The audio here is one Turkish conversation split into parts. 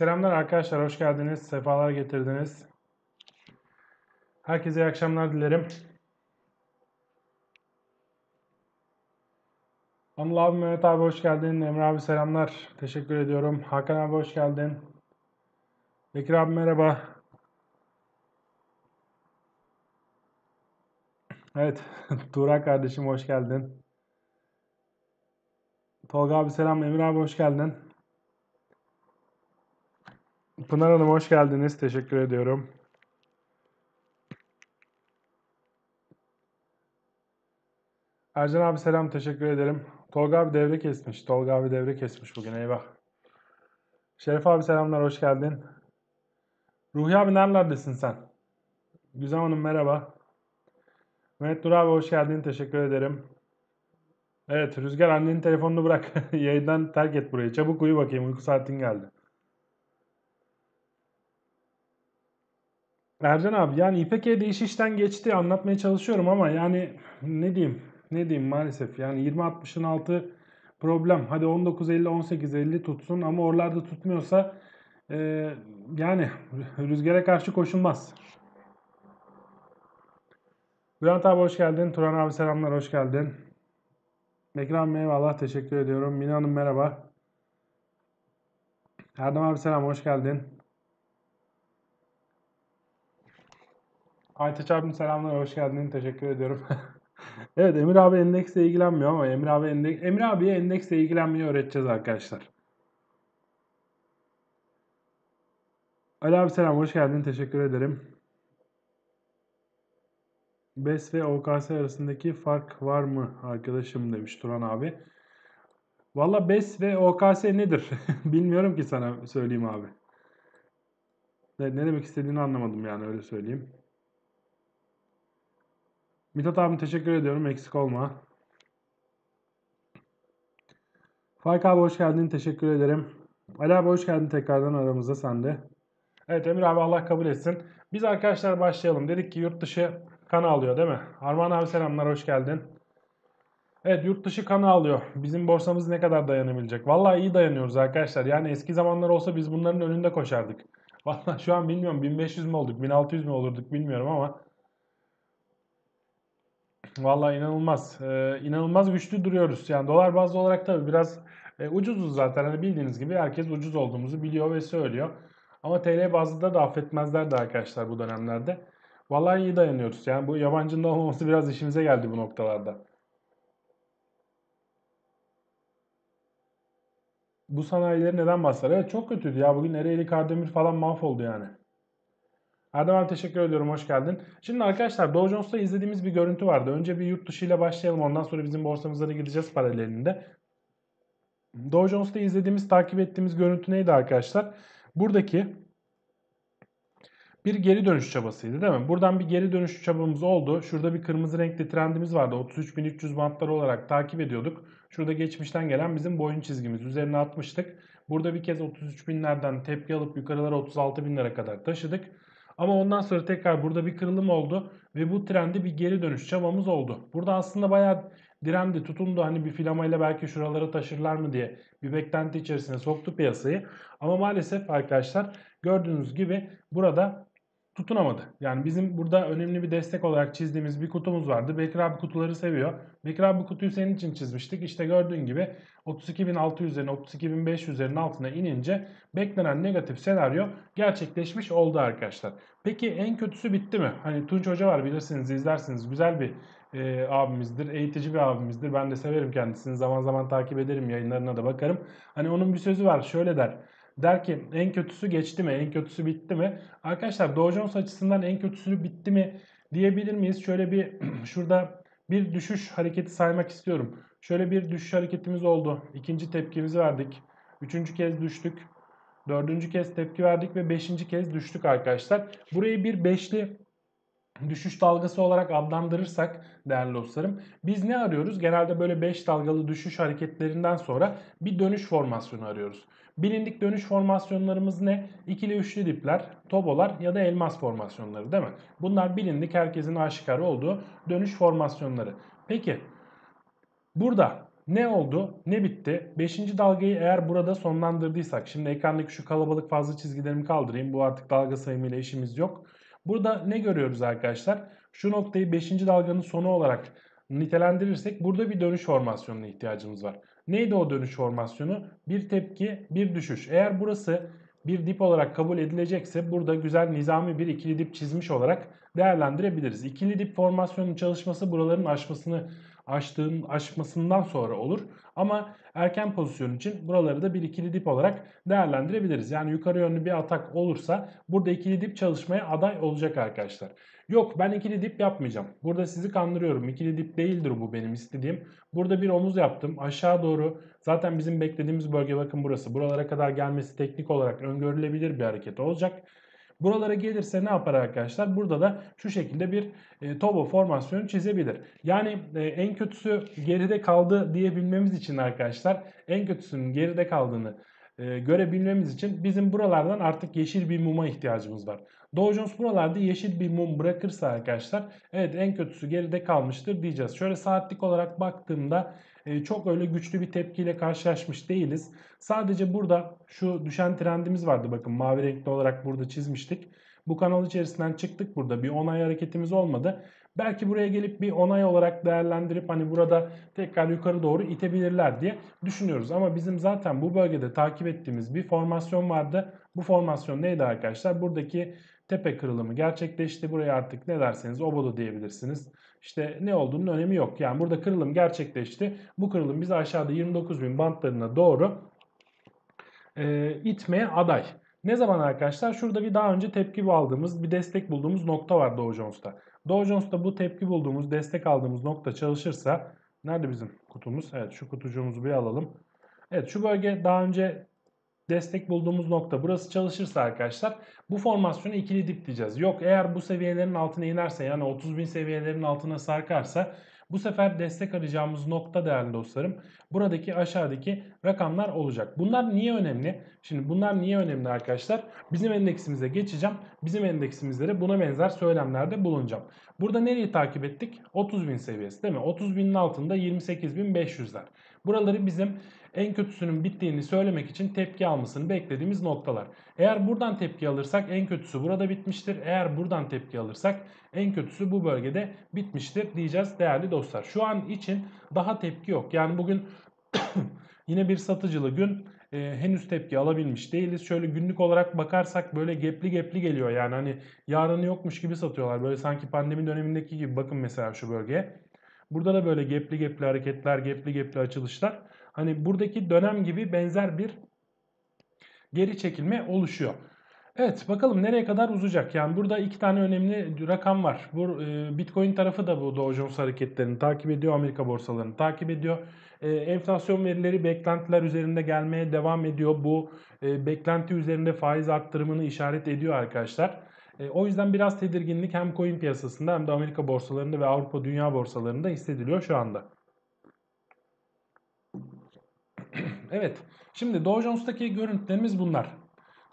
Selamlar arkadaşlar, hoş geldiniz, sefalar getirdiniz. Herkese iyi akşamlar dilerim. Anıl abi, Mehmet abi hoş geldin. Emre abi selamlar, teşekkür ediyorum. Hakan abi hoş geldin. Bekir abi merhaba. Evet, Tuğra kardeşim hoş geldin. Tolga abi selam, Emre abi hoş geldin. Pınar Hanım hoş geldiniz. Teşekkür ediyorum. Ercan abi selam. Teşekkür ederim. Tolga abi devre kesmiş. Tolga abi devre kesmiş bugün. Eyvah. Şeref abi selamlar. Hoş geldin. Ruhi abi nerelerdesin sen? Güzem Hanım merhaba. Mehmet Dur abi hoş geldin. Teşekkür ederim. Evet Rüzgar annenin telefonunu bırak. Yayından terk et burayı. Çabuk uyu bakayım. Uyku saatin geldi. Ercan abi yani İPK iş işten geçti anlatmaya çalışıyorum ama yani ne diyeyim ne diyeyim maalesef yani 20-60'ın altı problem. Hadi 19.50 18.50 tutsun ama oralarda tutmuyorsa e, yani rüzgara karşı koşulmaz. Bülent abi hoş geldin. Turan abi selamlar hoş geldin. Ekrem eyvallah teşekkür ediyorum. Mina Hanım merhaba. Erdem abi selam hoş geldin. Aytaç abim selamlar, hoş geldin. Teşekkür ediyorum. evet, Emir abi endeksle ilgilenmiyor ama Emir abi endeks, Emir abiye endeksle ilgilenmeyi öğreteceğiz arkadaşlar. Ali abi selam, hoş geldin. Teşekkür ederim. BES ve OKS arasındaki fark var mı arkadaşım demiş Turan abi. Valla BES ve OKS nedir? Bilmiyorum ki sana söyleyeyim abi. Ne, ne demek istediğini anlamadım yani öyle söyleyeyim. Mithat abim teşekkür ediyorum. Eksik olma. Faik abi hoş geldin. Teşekkür ederim. Ali abi hoş geldin tekrardan aramıza sen de. Evet Emir abi Allah kabul etsin. Biz arkadaşlar başlayalım. Dedik ki yurt dışı kanı alıyor değil mi? Armağan abi selamlar hoş geldin. Evet yurt dışı kanı alıyor. Bizim borsamız ne kadar dayanabilecek? Vallahi iyi dayanıyoruz arkadaşlar. Yani eski zamanlar olsa biz bunların önünde koşardık. Vallahi şu an bilmiyorum 1500 mü olduk 1600 mü olurduk bilmiyorum ama Vallahi inanılmaz. Ee, inanılmaz güçlü duruyoruz. Yani dolar bazlı olarak tabii biraz e, ucuzuz zaten. Hani bildiğiniz gibi herkes ucuz olduğumuzu biliyor ve söylüyor. Ama TL bazlı da affetmezler de arkadaşlar bu dönemlerde. Vallahi iyi dayanıyoruz. Yani bu yabancının olmaması biraz işimize geldi bu noktalarda. Bu sanayileri neden bahseder? Evet çok kötüydü ya. Bugün Ereğli Kardemir falan mahvoldu yani. Erdem abi teşekkür ediyorum. Hoş geldin. Şimdi arkadaşlar Dow Jones'ta izlediğimiz bir görüntü vardı. Önce bir yurt dışı ile başlayalım. Ondan sonra bizim borsamıza da gideceğiz paralelinde. Dow Jones'ta izlediğimiz, takip ettiğimiz görüntü neydi arkadaşlar? Buradaki bir geri dönüş çabasıydı değil mi? Buradan bir geri dönüş çabamız oldu. Şurada bir kırmızı renkli trendimiz vardı. 33.300 bantları olarak takip ediyorduk. Şurada geçmişten gelen bizim boyun çizgimiz. Üzerine atmıştık. Burada bir kez 33.000'lerden tepki alıp yukarılara 36.000'lere kadar taşıdık. Ama ondan sonra tekrar burada bir kırılım oldu ve bu trende bir geri dönüş çabamız oldu. Burada aslında bayağı direndi, tutundu hani bir filamayla belki şuralara taşırlar mı diye bir beklenti içerisine soktu piyasayı. Ama maalesef arkadaşlar gördüğünüz gibi burada tutunamadı. Yani bizim burada önemli bir destek olarak çizdiğimiz bir kutumuz vardı. Bekir abi kutuları seviyor. Bekir abi kutuyu senin için çizmiştik. İşte gördüğün gibi 32.600'lerin 32.500'lerin altına inince beklenen negatif senaryo gerçekleşmiş oldu arkadaşlar. Peki en kötüsü bitti mi? Hani Tunç Hoca var bilirsiniz izlersiniz. Güzel bir e, abimizdir. Eğitici bir abimizdir. Ben de severim kendisini. Zaman zaman takip ederim. Yayınlarına da bakarım. Hani onun bir sözü var. Şöyle der. Der ki en kötüsü geçti mi? En kötüsü bitti mi? Arkadaşlar Dow Jones açısından en kötüsü bitti mi diyebilir miyiz? Şöyle bir şurada bir düşüş hareketi saymak istiyorum. Şöyle bir düşüş hareketimiz oldu. İkinci tepkimizi verdik. Üçüncü kez düştük. Dördüncü kez tepki verdik ve beşinci kez düştük arkadaşlar. Burayı bir beşli düşüş dalgası olarak adlandırırsak değerli dostlarım biz ne arıyoruz? Genelde böyle 5 dalgalı düşüş hareketlerinden sonra bir dönüş formasyonu arıyoruz. Bilindik dönüş formasyonlarımız ne? İkili üçlü dipler, tobolar ya da elmas formasyonları değil mi? Bunlar bilindik herkesin aşikar olduğu dönüş formasyonları. Peki burada Ne oldu? Ne bitti? 5. dalgayı eğer burada sonlandırdıysak. Şimdi ekrandaki şu kalabalık fazla çizgilerimi kaldırayım. Bu artık dalga sayımıyla işimiz yok. Burada ne görüyoruz arkadaşlar? Şu noktayı 5. dalganın sonu olarak nitelendirirsek burada bir dönüş formasyonuna ihtiyacımız var. Neydi o dönüş formasyonu? Bir tepki, bir düşüş. Eğer burası bir dip olarak kabul edilecekse burada güzel nizami bir ikili dip çizmiş olarak değerlendirebiliriz. İkili dip formasyonun çalışması buraların aşmasını aştığın aşmasından sonra olur. Ama erken pozisyon için buraları da bir ikili dip olarak değerlendirebiliriz. Yani yukarı yönlü bir atak olursa burada ikili dip çalışmaya aday olacak arkadaşlar. Yok ben ikili dip yapmayacağım. Burada sizi kandırıyorum. İkili dip değildir bu benim istediğim. Burada bir omuz yaptım. Aşağı doğru zaten bizim beklediğimiz bölge bakın burası. Buralara kadar gelmesi teknik olarak öngörülebilir bir hareket olacak. Buralara gelirse ne yapar arkadaşlar? Burada da şu şekilde bir e, tobo formasyonu çizebilir. Yani e, en kötüsü geride kaldı diyebilmemiz için arkadaşlar en kötüsünün geride kaldığını e, görebilmemiz için bizim buralardan artık yeşil bir muma ihtiyacımız var. Dow Jones buralarda yeşil bir mum bırakırsa arkadaşlar evet en kötüsü geride kalmıştır diyeceğiz. Şöyle saatlik olarak baktığımda çok öyle güçlü bir tepkiyle karşılaşmış değiliz. Sadece burada şu düşen trendimiz vardı bakın mavi renkli olarak burada çizmiştik. Bu kanal içerisinden çıktık burada bir onay hareketimiz olmadı. Belki buraya gelip bir onay olarak değerlendirip hani burada tekrar yukarı doğru itebilirler diye düşünüyoruz. Ama bizim zaten bu bölgede takip ettiğimiz bir formasyon vardı. Bu formasyon neydi arkadaşlar? Buradaki tepe kırılımı gerçekleşti. Buraya artık ne derseniz obodo diyebilirsiniz. İşte ne olduğunun önemi yok. Yani burada kırılım gerçekleşti. Bu kırılım bizi aşağıda 29.000 bantlarına doğru e, itmeye aday. Ne zaman arkadaşlar? Şurada bir daha önce tepki aldığımız bir destek bulduğumuz nokta var Dow Jones'ta. Dow Jones'ta bu tepki bulduğumuz destek aldığımız nokta çalışırsa nerede bizim kutumuz? Evet şu kutucuğumuzu bir alalım. Evet şu bölge daha önce destek bulduğumuz nokta burası çalışırsa arkadaşlar bu formasyonu ikili dip diyeceğiz. Yok eğer bu seviyelerin altına inerse yani 30.000 seviyelerin altına sarkarsa bu sefer destek arayacağımız nokta değerli dostlarım buradaki aşağıdaki rakamlar olacak. Bunlar niye önemli? Şimdi bunlar niye önemli arkadaşlar? Bizim endeksimize geçeceğim. Bizim endeksimizlere buna benzer söylemlerde bulunacağım. Burada nereyi takip ettik? 30.000 seviyesi değil mi? 30.000'in altında 28.500'ler. Buraları bizim en kötüsünün bittiğini söylemek için tepki almasını beklediğimiz noktalar. Eğer buradan tepki alırsak en kötüsü burada bitmiştir. Eğer buradan tepki alırsak en kötüsü bu bölgede bitmiştir diyeceğiz değerli dostlar. Şu an için daha tepki yok. Yani bugün yine bir satıcılı gün e, henüz tepki alabilmiş değiliz. Şöyle günlük olarak bakarsak böyle gepli gepli geliyor. Yani hani yarını yokmuş gibi satıyorlar. Böyle sanki pandemi dönemindeki gibi bakın mesela şu bölgeye. Burada da böyle gepli gepli hareketler, gepli gepli açılışlar. Hani buradaki dönem gibi benzer bir geri çekilme oluşuyor. Evet bakalım nereye kadar uzayacak. Yani burada iki tane önemli rakam var. Bu e, Bitcoin tarafı da bu Dow Jones hareketlerini takip ediyor. Amerika borsalarını takip ediyor. E, enflasyon verileri beklentiler üzerinde gelmeye devam ediyor. Bu e, beklenti üzerinde faiz arttırımını işaret ediyor arkadaşlar. E, o yüzden biraz tedirginlik hem coin piyasasında hem de Amerika borsalarında ve Avrupa dünya borsalarında hissediliyor şu anda. evet. Şimdi Dow Jones'taki görüntülerimiz bunlar.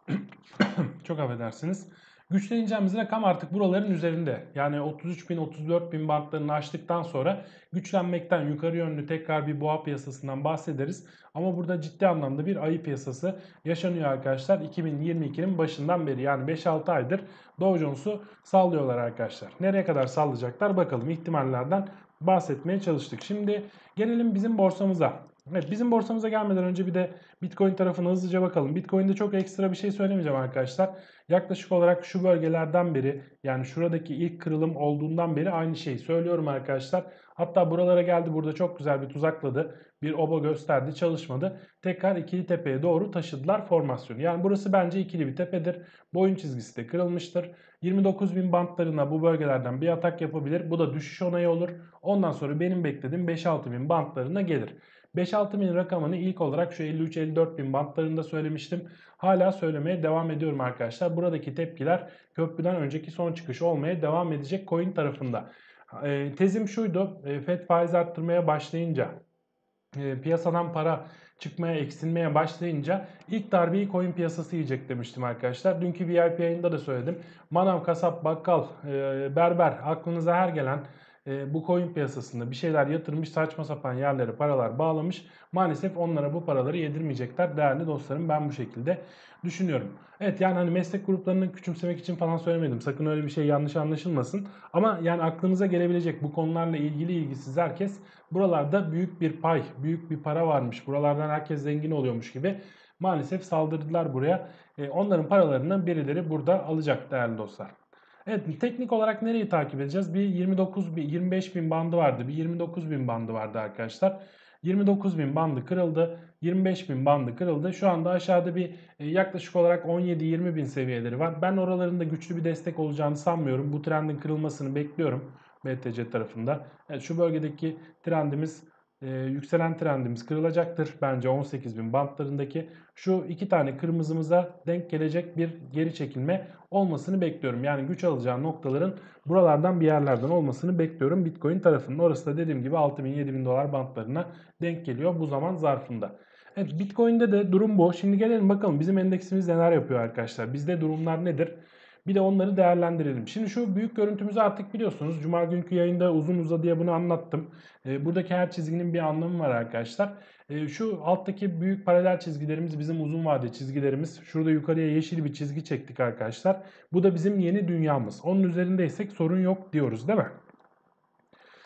Çok affedersiniz. Güçleneceğimiz rakam artık buraların üzerinde. Yani 33.000 34.000 bantlarını aştıktan sonra güçlenmekten yukarı yönlü tekrar bir boğa piyasasından bahsederiz. Ama burada ciddi anlamda bir ayı piyasası yaşanıyor arkadaşlar. 2022'nin başından beri yani 5-6 aydır Dow Jones'u sallıyorlar arkadaşlar. Nereye kadar sallayacaklar bakalım ihtimallerden bahsetmeye çalıştık. Şimdi gelelim bizim borsamıza. Evet bizim borsamıza gelmeden önce bir de Bitcoin tarafına hızlıca bakalım. Bitcoin'de çok ekstra bir şey söylemeyeceğim arkadaşlar. Yaklaşık olarak şu bölgelerden beri yani şuradaki ilk kırılım olduğundan beri aynı şeyi söylüyorum arkadaşlar. Hatta buralara geldi burada çok güzel bir tuzakladı. Bir oba gösterdi çalışmadı. Tekrar ikili tepeye doğru taşıdılar formasyonu. Yani burası bence ikili bir tepedir. Boyun çizgisi de kırılmıştır. 29.000 bantlarına bu bölgelerden bir atak yapabilir. Bu da düşüş onayı olur. Ondan sonra benim beklediğim 5-6.000 bantlarına gelir. 5-6 bin rakamını ilk olarak şu 53-54 bin bantlarında söylemiştim. Hala söylemeye devam ediyorum arkadaşlar. Buradaki tepkiler köprüden önceki son çıkış olmaya devam edecek coin tarafında. E, tezim şuydu. E, FED faiz arttırmaya başlayınca e, piyasadan para çıkmaya, eksilmeye başlayınca ilk darbeyi coin piyasası yiyecek demiştim arkadaşlar. Dünkü VIP yayında da söyledim. Manav, kasap, bakkal, e, berber aklınıza her gelen e, bu coin piyasasında bir şeyler yatırmış saçma sapan yerlere paralar bağlamış. Maalesef onlara bu paraları yedirmeyecekler değerli dostlarım ben bu şekilde düşünüyorum. Evet yani hani meslek gruplarını küçümsemek için falan söylemedim. Sakın öyle bir şey yanlış anlaşılmasın. Ama yani aklınıza gelebilecek bu konularla ilgili ilgisiz herkes buralarda büyük bir pay, büyük bir para varmış. Buralardan herkes zengin oluyormuş gibi maalesef saldırdılar buraya. E, onların paralarını birileri burada alacak değerli dostlar. Evet teknik olarak nereyi takip edeceğiz? Bir 29 bir 25 bin bandı vardı. Bir 29 bin bandı vardı arkadaşlar. 29 bin bandı kırıldı. 25 bin bandı kırıldı. Şu anda aşağıda bir e, yaklaşık olarak 17-20 bin seviyeleri var. Ben oralarında güçlü bir destek olacağını sanmıyorum. Bu trendin kırılmasını bekliyorum. BTC tarafında. Evet, şu bölgedeki trendimiz e, yükselen trendimiz kırılacaktır. Bence 18.000 bantlarındaki şu iki tane kırmızımıza denk gelecek bir geri çekilme olmasını bekliyorum. Yani güç alacağı noktaların buralardan bir yerlerden olmasını bekliyorum Bitcoin tarafının. Orası da dediğim gibi 6000-7000 dolar bantlarına denk geliyor bu zaman zarfında. Evet Bitcoin'de de durum bu. Şimdi gelelim bakalım bizim endeksimiz neler yapıyor arkadaşlar. Bizde durumlar nedir? Bir de onları değerlendirelim. Şimdi şu büyük görüntümüzü artık biliyorsunuz. Cuma günkü yayında uzun uzadıya bunu anlattım. E, buradaki her çizginin bir anlamı var arkadaşlar. E, şu alttaki büyük paralel çizgilerimiz bizim uzun vade çizgilerimiz. Şurada yukarıya yeşil bir çizgi çektik arkadaşlar. Bu da bizim yeni dünyamız. Onun üzerindeysek sorun yok diyoruz değil mi?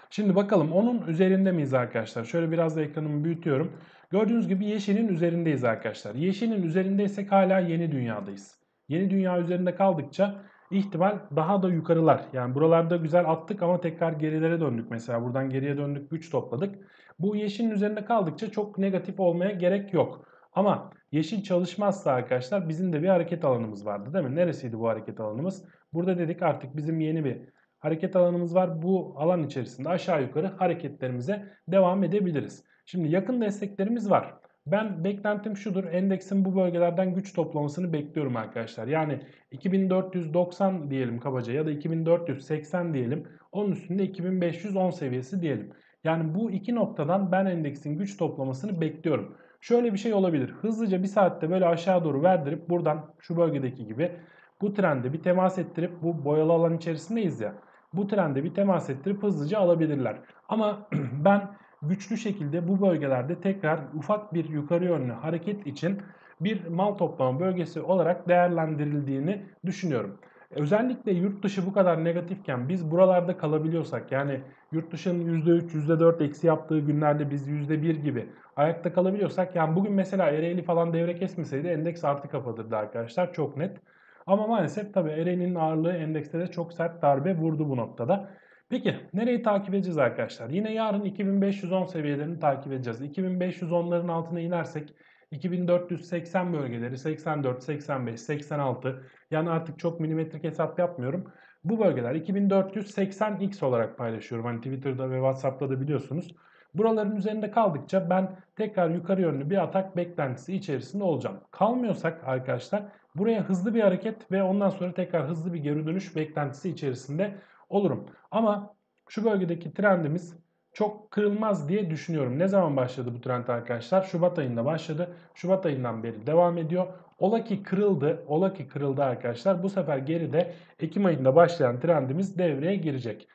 Şimdi bakalım onun üzerinde miyiz arkadaşlar? Şöyle biraz da ekranımı büyütüyorum. Gördüğünüz gibi yeşilin üzerindeyiz arkadaşlar. Yeşilin üzerindeysek hala yeni dünyadayız. Yeni dünya üzerinde kaldıkça ihtimal daha da yukarılar. Yani buralarda güzel attık ama tekrar gerilere döndük. Mesela buradan geriye döndük güç topladık. Bu yeşilin üzerinde kaldıkça çok negatif olmaya gerek yok. Ama yeşil çalışmazsa arkadaşlar bizim de bir hareket alanımız vardı değil mi? Neresiydi bu hareket alanımız? Burada dedik artık bizim yeni bir hareket alanımız var. Bu alan içerisinde aşağı yukarı hareketlerimize devam edebiliriz. Şimdi yakın desteklerimiz var. Ben beklentim şudur. Endeksin bu bölgelerden güç toplamasını bekliyorum arkadaşlar. Yani 2490 diyelim kabaca ya da 2480 diyelim. Onun üstünde 2510 seviyesi diyelim. Yani bu iki noktadan ben endeksin güç toplamasını bekliyorum. Şöyle bir şey olabilir. Hızlıca bir saatte böyle aşağı doğru verdirip buradan şu bölgedeki gibi bu trende bir temas ettirip bu boyalı alan içerisindeyiz ya. Bu trende bir temas ettirip hızlıca alabilirler. Ama ben güçlü şekilde bu bölgelerde tekrar ufak bir yukarı yönlü hareket için bir mal toplama bölgesi olarak değerlendirildiğini düşünüyorum. Özellikle yurt dışı bu kadar negatifken biz buralarda kalabiliyorsak yani yurt dışının %3, %4 eksi yaptığı günlerde biz %1 gibi ayakta kalabiliyorsak yani bugün mesela Ereğli falan devre kesmeseydi endeks artı kapatırdı arkadaşlar çok net. Ama maalesef tabi Ereğli'nin ağırlığı endekste de çok sert darbe vurdu bu noktada. Peki nereyi takip edeceğiz arkadaşlar? Yine yarın 2510 seviyelerini takip edeceğiz. 2510'ların altına inersek 2480 bölgeleri 84, 85, 86 yani artık çok milimetrik hesap yapmıyorum. Bu bölgeler 2480x olarak paylaşıyorum. Hani Twitter'da ve WhatsApp'ta da biliyorsunuz. Buraların üzerinde kaldıkça ben tekrar yukarı yönlü bir atak beklentisi içerisinde olacağım. Kalmıyorsak arkadaşlar buraya hızlı bir hareket ve ondan sonra tekrar hızlı bir geri dönüş beklentisi içerisinde olurum. Ama şu bölgedeki trendimiz çok kırılmaz diye düşünüyorum. Ne zaman başladı bu trend arkadaşlar? Şubat ayında başladı. Şubat ayından beri devam ediyor. Ola ki kırıldı. Ola ki kırıldı arkadaşlar. Bu sefer geride Ekim ayında başlayan trendimiz devreye girecek.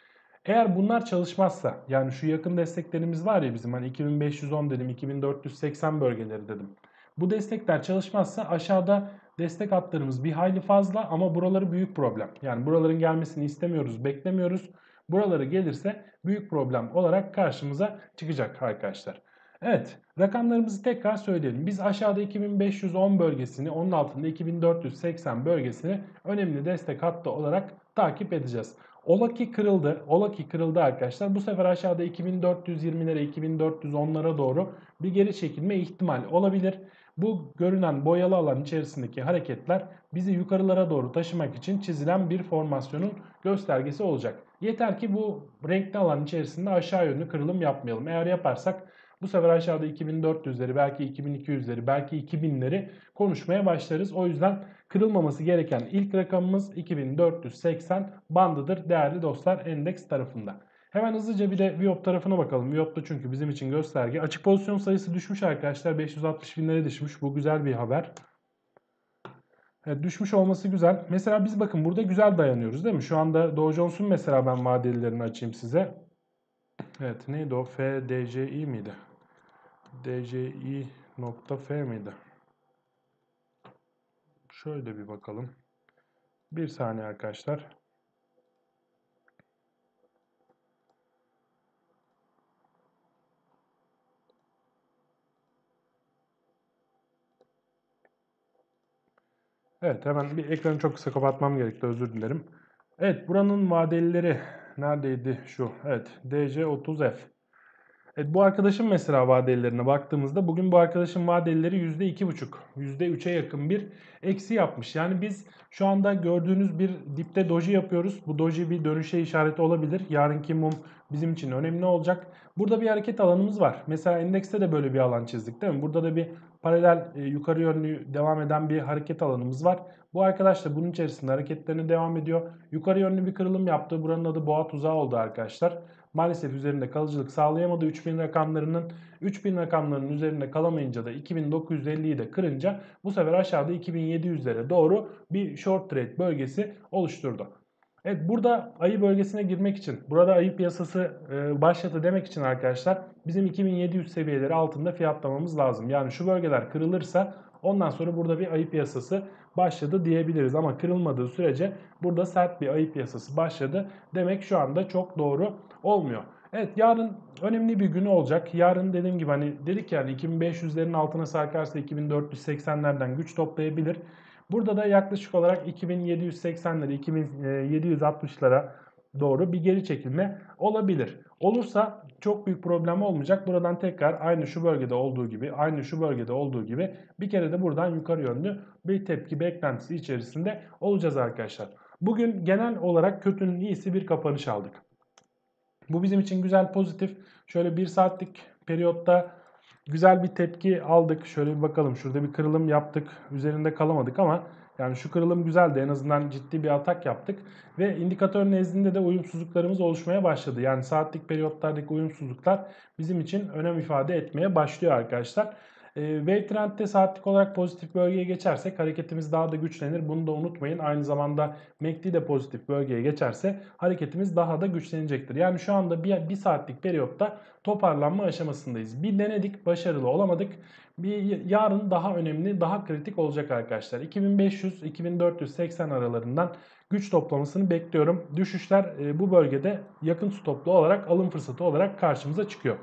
Eğer bunlar çalışmazsa yani şu yakın desteklerimiz var ya bizim hani 2510 dedim 2480 bölgeleri dedim. Bu destekler çalışmazsa aşağıda destek hatlarımız bir hayli fazla ama buraları büyük problem. Yani buraların gelmesini istemiyoruz, beklemiyoruz. Buraları gelirse büyük problem olarak karşımıza çıkacak arkadaşlar. Evet rakamlarımızı tekrar söyleyelim. Biz aşağıda 2510 bölgesini onun altında 2480 bölgesini önemli destek hattı olarak takip edeceğiz. Ola ki kırıldı. Ola ki kırıldı arkadaşlar. Bu sefer aşağıda 2420'lere 2410'lara doğru bir geri çekilme ihtimal olabilir. Bu görünen boyalı alan içerisindeki hareketler bizi yukarılara doğru taşımak için çizilen bir formasyonun göstergesi olacak. Yeter ki bu renkli alan içerisinde aşağı yönlü kırılım yapmayalım. Eğer yaparsak bu sefer aşağıda 2400'leri belki 2200'leri belki 2000'leri konuşmaya başlarız. O yüzden kırılmaması gereken ilk rakamımız 2480 bandıdır değerli dostlar endeks tarafında. Hemen hızlıca bir de Viop tarafına bakalım. Viop'ta çünkü bizim için gösterge. Açık pozisyon sayısı düşmüş arkadaşlar. 560 binlere düşmüş. Bu güzel bir haber. Evet, düşmüş olması güzel. Mesela biz bakın burada güzel dayanıyoruz değil mi? Şu anda Dow Jones'un mesela ben vadelilerini açayım size. Evet neydi o? FDCI miydi? DCI nokta F miydi? Şöyle bir bakalım. Bir saniye arkadaşlar. Evet hemen bir ekranı çok kısa kapatmam gerekti özür dilerim. Evet buranın vadelileri neredeydi şu? Evet DC30F. Evet bu arkadaşın mesela vadelilerine baktığımızda bugün bu arkadaşın vadelileri %2,5 %3'e yakın bir eksi yapmış. Yani biz şu anda gördüğünüz bir dipte doji yapıyoruz. Bu doji bir dönüşe işareti olabilir. Yarınki mum bizim için önemli olacak. Burada bir hareket alanımız var. Mesela endekste de böyle bir alan çizdik değil mi? Burada da bir paralel e, yukarı yönlü devam eden bir hareket alanımız var. Bu arkadaş da bunun içerisinde hareketlerine devam ediyor. Yukarı yönlü bir kırılım yaptı. Buranın adı boğa tuzağı oldu arkadaşlar. Maalesef üzerinde kalıcılık sağlayamadı 3000 rakamlarının. 3000 rakamlarının üzerinde kalamayınca da 2950'yi de kırınca bu sefer aşağıda 2700'lere doğru bir short trade bölgesi oluşturdu. Evet burada ayı bölgesine girmek için, burada ayı piyasası e, başladı demek için arkadaşlar bizim 2700 seviyeleri altında fiyatlamamız lazım. Yani şu bölgeler kırılırsa ondan sonra burada bir ayı piyasası başladı diyebiliriz. Ama kırılmadığı sürece burada sert bir ayı piyasası başladı demek şu anda çok doğru olmuyor. Evet yarın önemli bir günü olacak. Yarın dediğim gibi hani dedik yani 2500'lerin altına sarkarsa 2480'lerden güç toplayabilir. Burada da yaklaşık olarak 2780'lere 2760'lara doğru bir geri çekilme olabilir. Olursa çok büyük problem olmayacak. Buradan tekrar aynı şu bölgede olduğu gibi, aynı şu bölgede olduğu gibi bir kere de buradan yukarı yönlü bir tepki beklentisi içerisinde olacağız arkadaşlar. Bugün genel olarak kötünün iyisi bir kapanış aldık. Bu bizim için güzel pozitif. Şöyle bir saatlik periyotta güzel bir tepki aldık. Şöyle bir bakalım. Şurada bir kırılım yaptık. Üzerinde kalamadık ama yani şu kırılım güzeldi. En azından ciddi bir atak yaptık. Ve indikatör nezdinde de uyumsuzluklarımız oluşmaya başladı. Yani saatlik periyotlardaki uyumsuzluklar bizim için önem ifade etmeye başlıyor arkadaşlar. E, wave trendde saatlik olarak pozitif bölgeye geçersek hareketimiz daha da güçlenir. Bunu da unutmayın. Aynı zamanda MACD de pozitif bölgeye geçerse hareketimiz daha da güçlenecektir. Yani şu anda bir, bir saatlik periyotta toparlanma aşamasındayız. Bir denedik başarılı olamadık. Bir yarın daha önemli daha kritik olacak arkadaşlar. 2500-2480 aralarından güç toplamasını bekliyorum. Düşüşler e, bu bölgede yakın stoplu olarak alım fırsatı olarak karşımıza çıkıyor.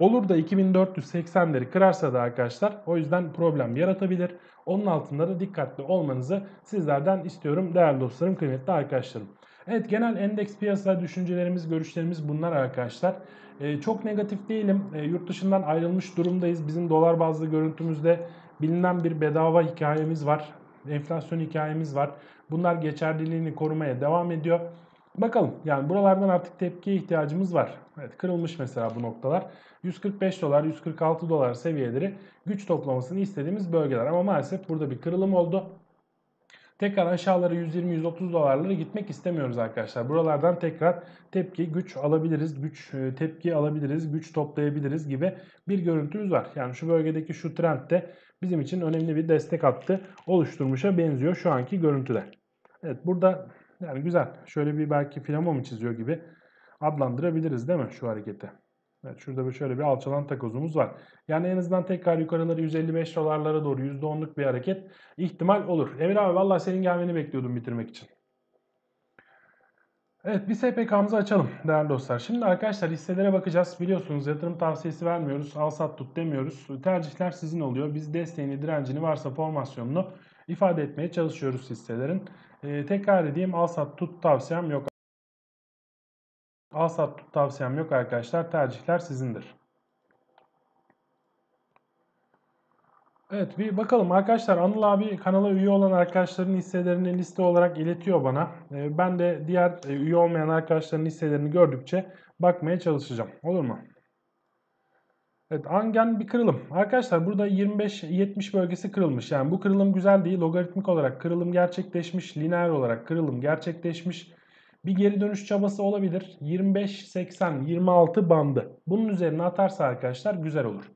Olur da 2480'leri kırarsa da arkadaşlar o yüzden problem yaratabilir. Onun altında da dikkatli olmanızı sizlerden istiyorum değerli dostlarım, kıymetli arkadaşlarım. Evet genel endeks piyasa düşüncelerimiz, görüşlerimiz bunlar arkadaşlar. Ee, çok negatif değilim. Ee, yurt dışından ayrılmış durumdayız. Bizim dolar bazlı görüntümüzde bilinen bir bedava hikayemiz var. Enflasyon hikayemiz var. Bunlar geçerliliğini korumaya devam ediyor. Bakalım yani buralardan artık tepkiye ihtiyacımız var. Evet kırılmış mesela bu noktalar. 145 dolar, 146 dolar seviyeleri güç toplamasını istediğimiz bölgeler. Ama maalesef burada bir kırılım oldu. Tekrar aşağılara 120-130 dolarlara gitmek istemiyoruz arkadaşlar. Buralardan tekrar tepki, güç alabiliriz, güç e, tepki alabiliriz, güç toplayabiliriz gibi bir görüntümüz var. Yani şu bölgedeki şu trend de bizim için önemli bir destek hattı oluşturmuşa benziyor şu anki görüntüde. Evet burada yani güzel. Şöyle bir belki flama mı çiziyor gibi adlandırabiliriz değil mi şu hareketi? Evet şurada bir şöyle bir alçalan takozumuz var. Yani en azından tekrar yukarıları 155 dolarlara doğru %10'luk bir hareket ihtimal olur. Emir abi valla senin gelmeni bekliyordum bitirmek için. Evet bir SPK'mızı açalım değerli dostlar. Şimdi arkadaşlar hisselere bakacağız. Biliyorsunuz yatırım tavsiyesi vermiyoruz. Al sat tut demiyoruz. Tercihler sizin oluyor. Biz desteğini, direncini varsa formasyonunu ifade etmeye çalışıyoruz hisselerin. Ee, tekrar edeyim al sat tut tavsiyem yok. Al sat tut tavsiyem yok arkadaşlar. Tercihler sizindir. Evet bir bakalım arkadaşlar Anıl abi kanala üye olan arkadaşların hisselerini liste olarak iletiyor bana. Ee, ben de diğer e, üye olmayan arkadaşların hisselerini gördükçe bakmaya çalışacağım. Olur mu? Evet Angen bir kırılım. Arkadaşlar burada 25-70 bölgesi kırılmış. Yani bu kırılım güzel değil. Logaritmik olarak kırılım gerçekleşmiş. Lineer olarak kırılım gerçekleşmiş. Bir geri dönüş çabası olabilir. 25-80-26 bandı. Bunun üzerine atarsa arkadaşlar güzel olur.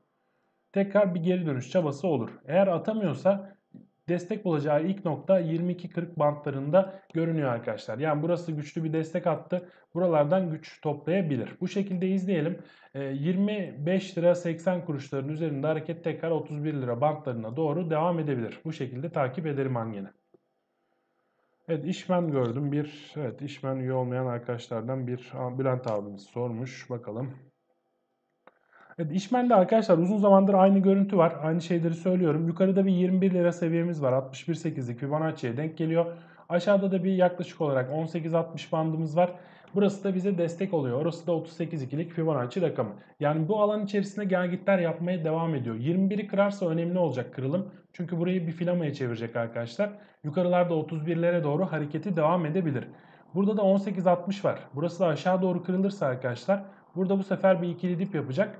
Tekrar bir geri dönüş çabası olur. Eğer atamıyorsa destek bulacağı ilk nokta 22.40 bantlarında görünüyor arkadaşlar. Yani burası güçlü bir destek attı. Buralardan güç toplayabilir. Bu şekilde izleyelim. 25 lira 80 kuruşların üzerinde hareket tekrar 31 lira bantlarına doğru devam edebilir. Bu şekilde takip ederim hangini. Evet işmen gördüm. Bir evet işmen üye olmayan arkadaşlardan bir Bülent abimiz sormuş. Bakalım. Evet işmende arkadaşlar uzun zamandır aynı görüntü var. Aynı şeyleri söylüyorum. Yukarıda bir 21 lira seviyemiz var. 61.8'lik Fibonacci'ye denk geliyor. Aşağıda da bir yaklaşık olarak 18.60 bandımız var. Burası da bize destek oluyor. Orası da 38.2'lik Fibonacci rakamı. Yani bu alan içerisinde gelgitler yapmaya devam ediyor. 21'i kırarsa önemli olacak kırılım. Çünkü burayı bir filamaya çevirecek arkadaşlar. Yukarılarda 31'lere doğru hareketi devam edebilir. Burada da 18.60 var. Burası da aşağı doğru kırılırsa arkadaşlar burada bu sefer bir ikili dip yapacak.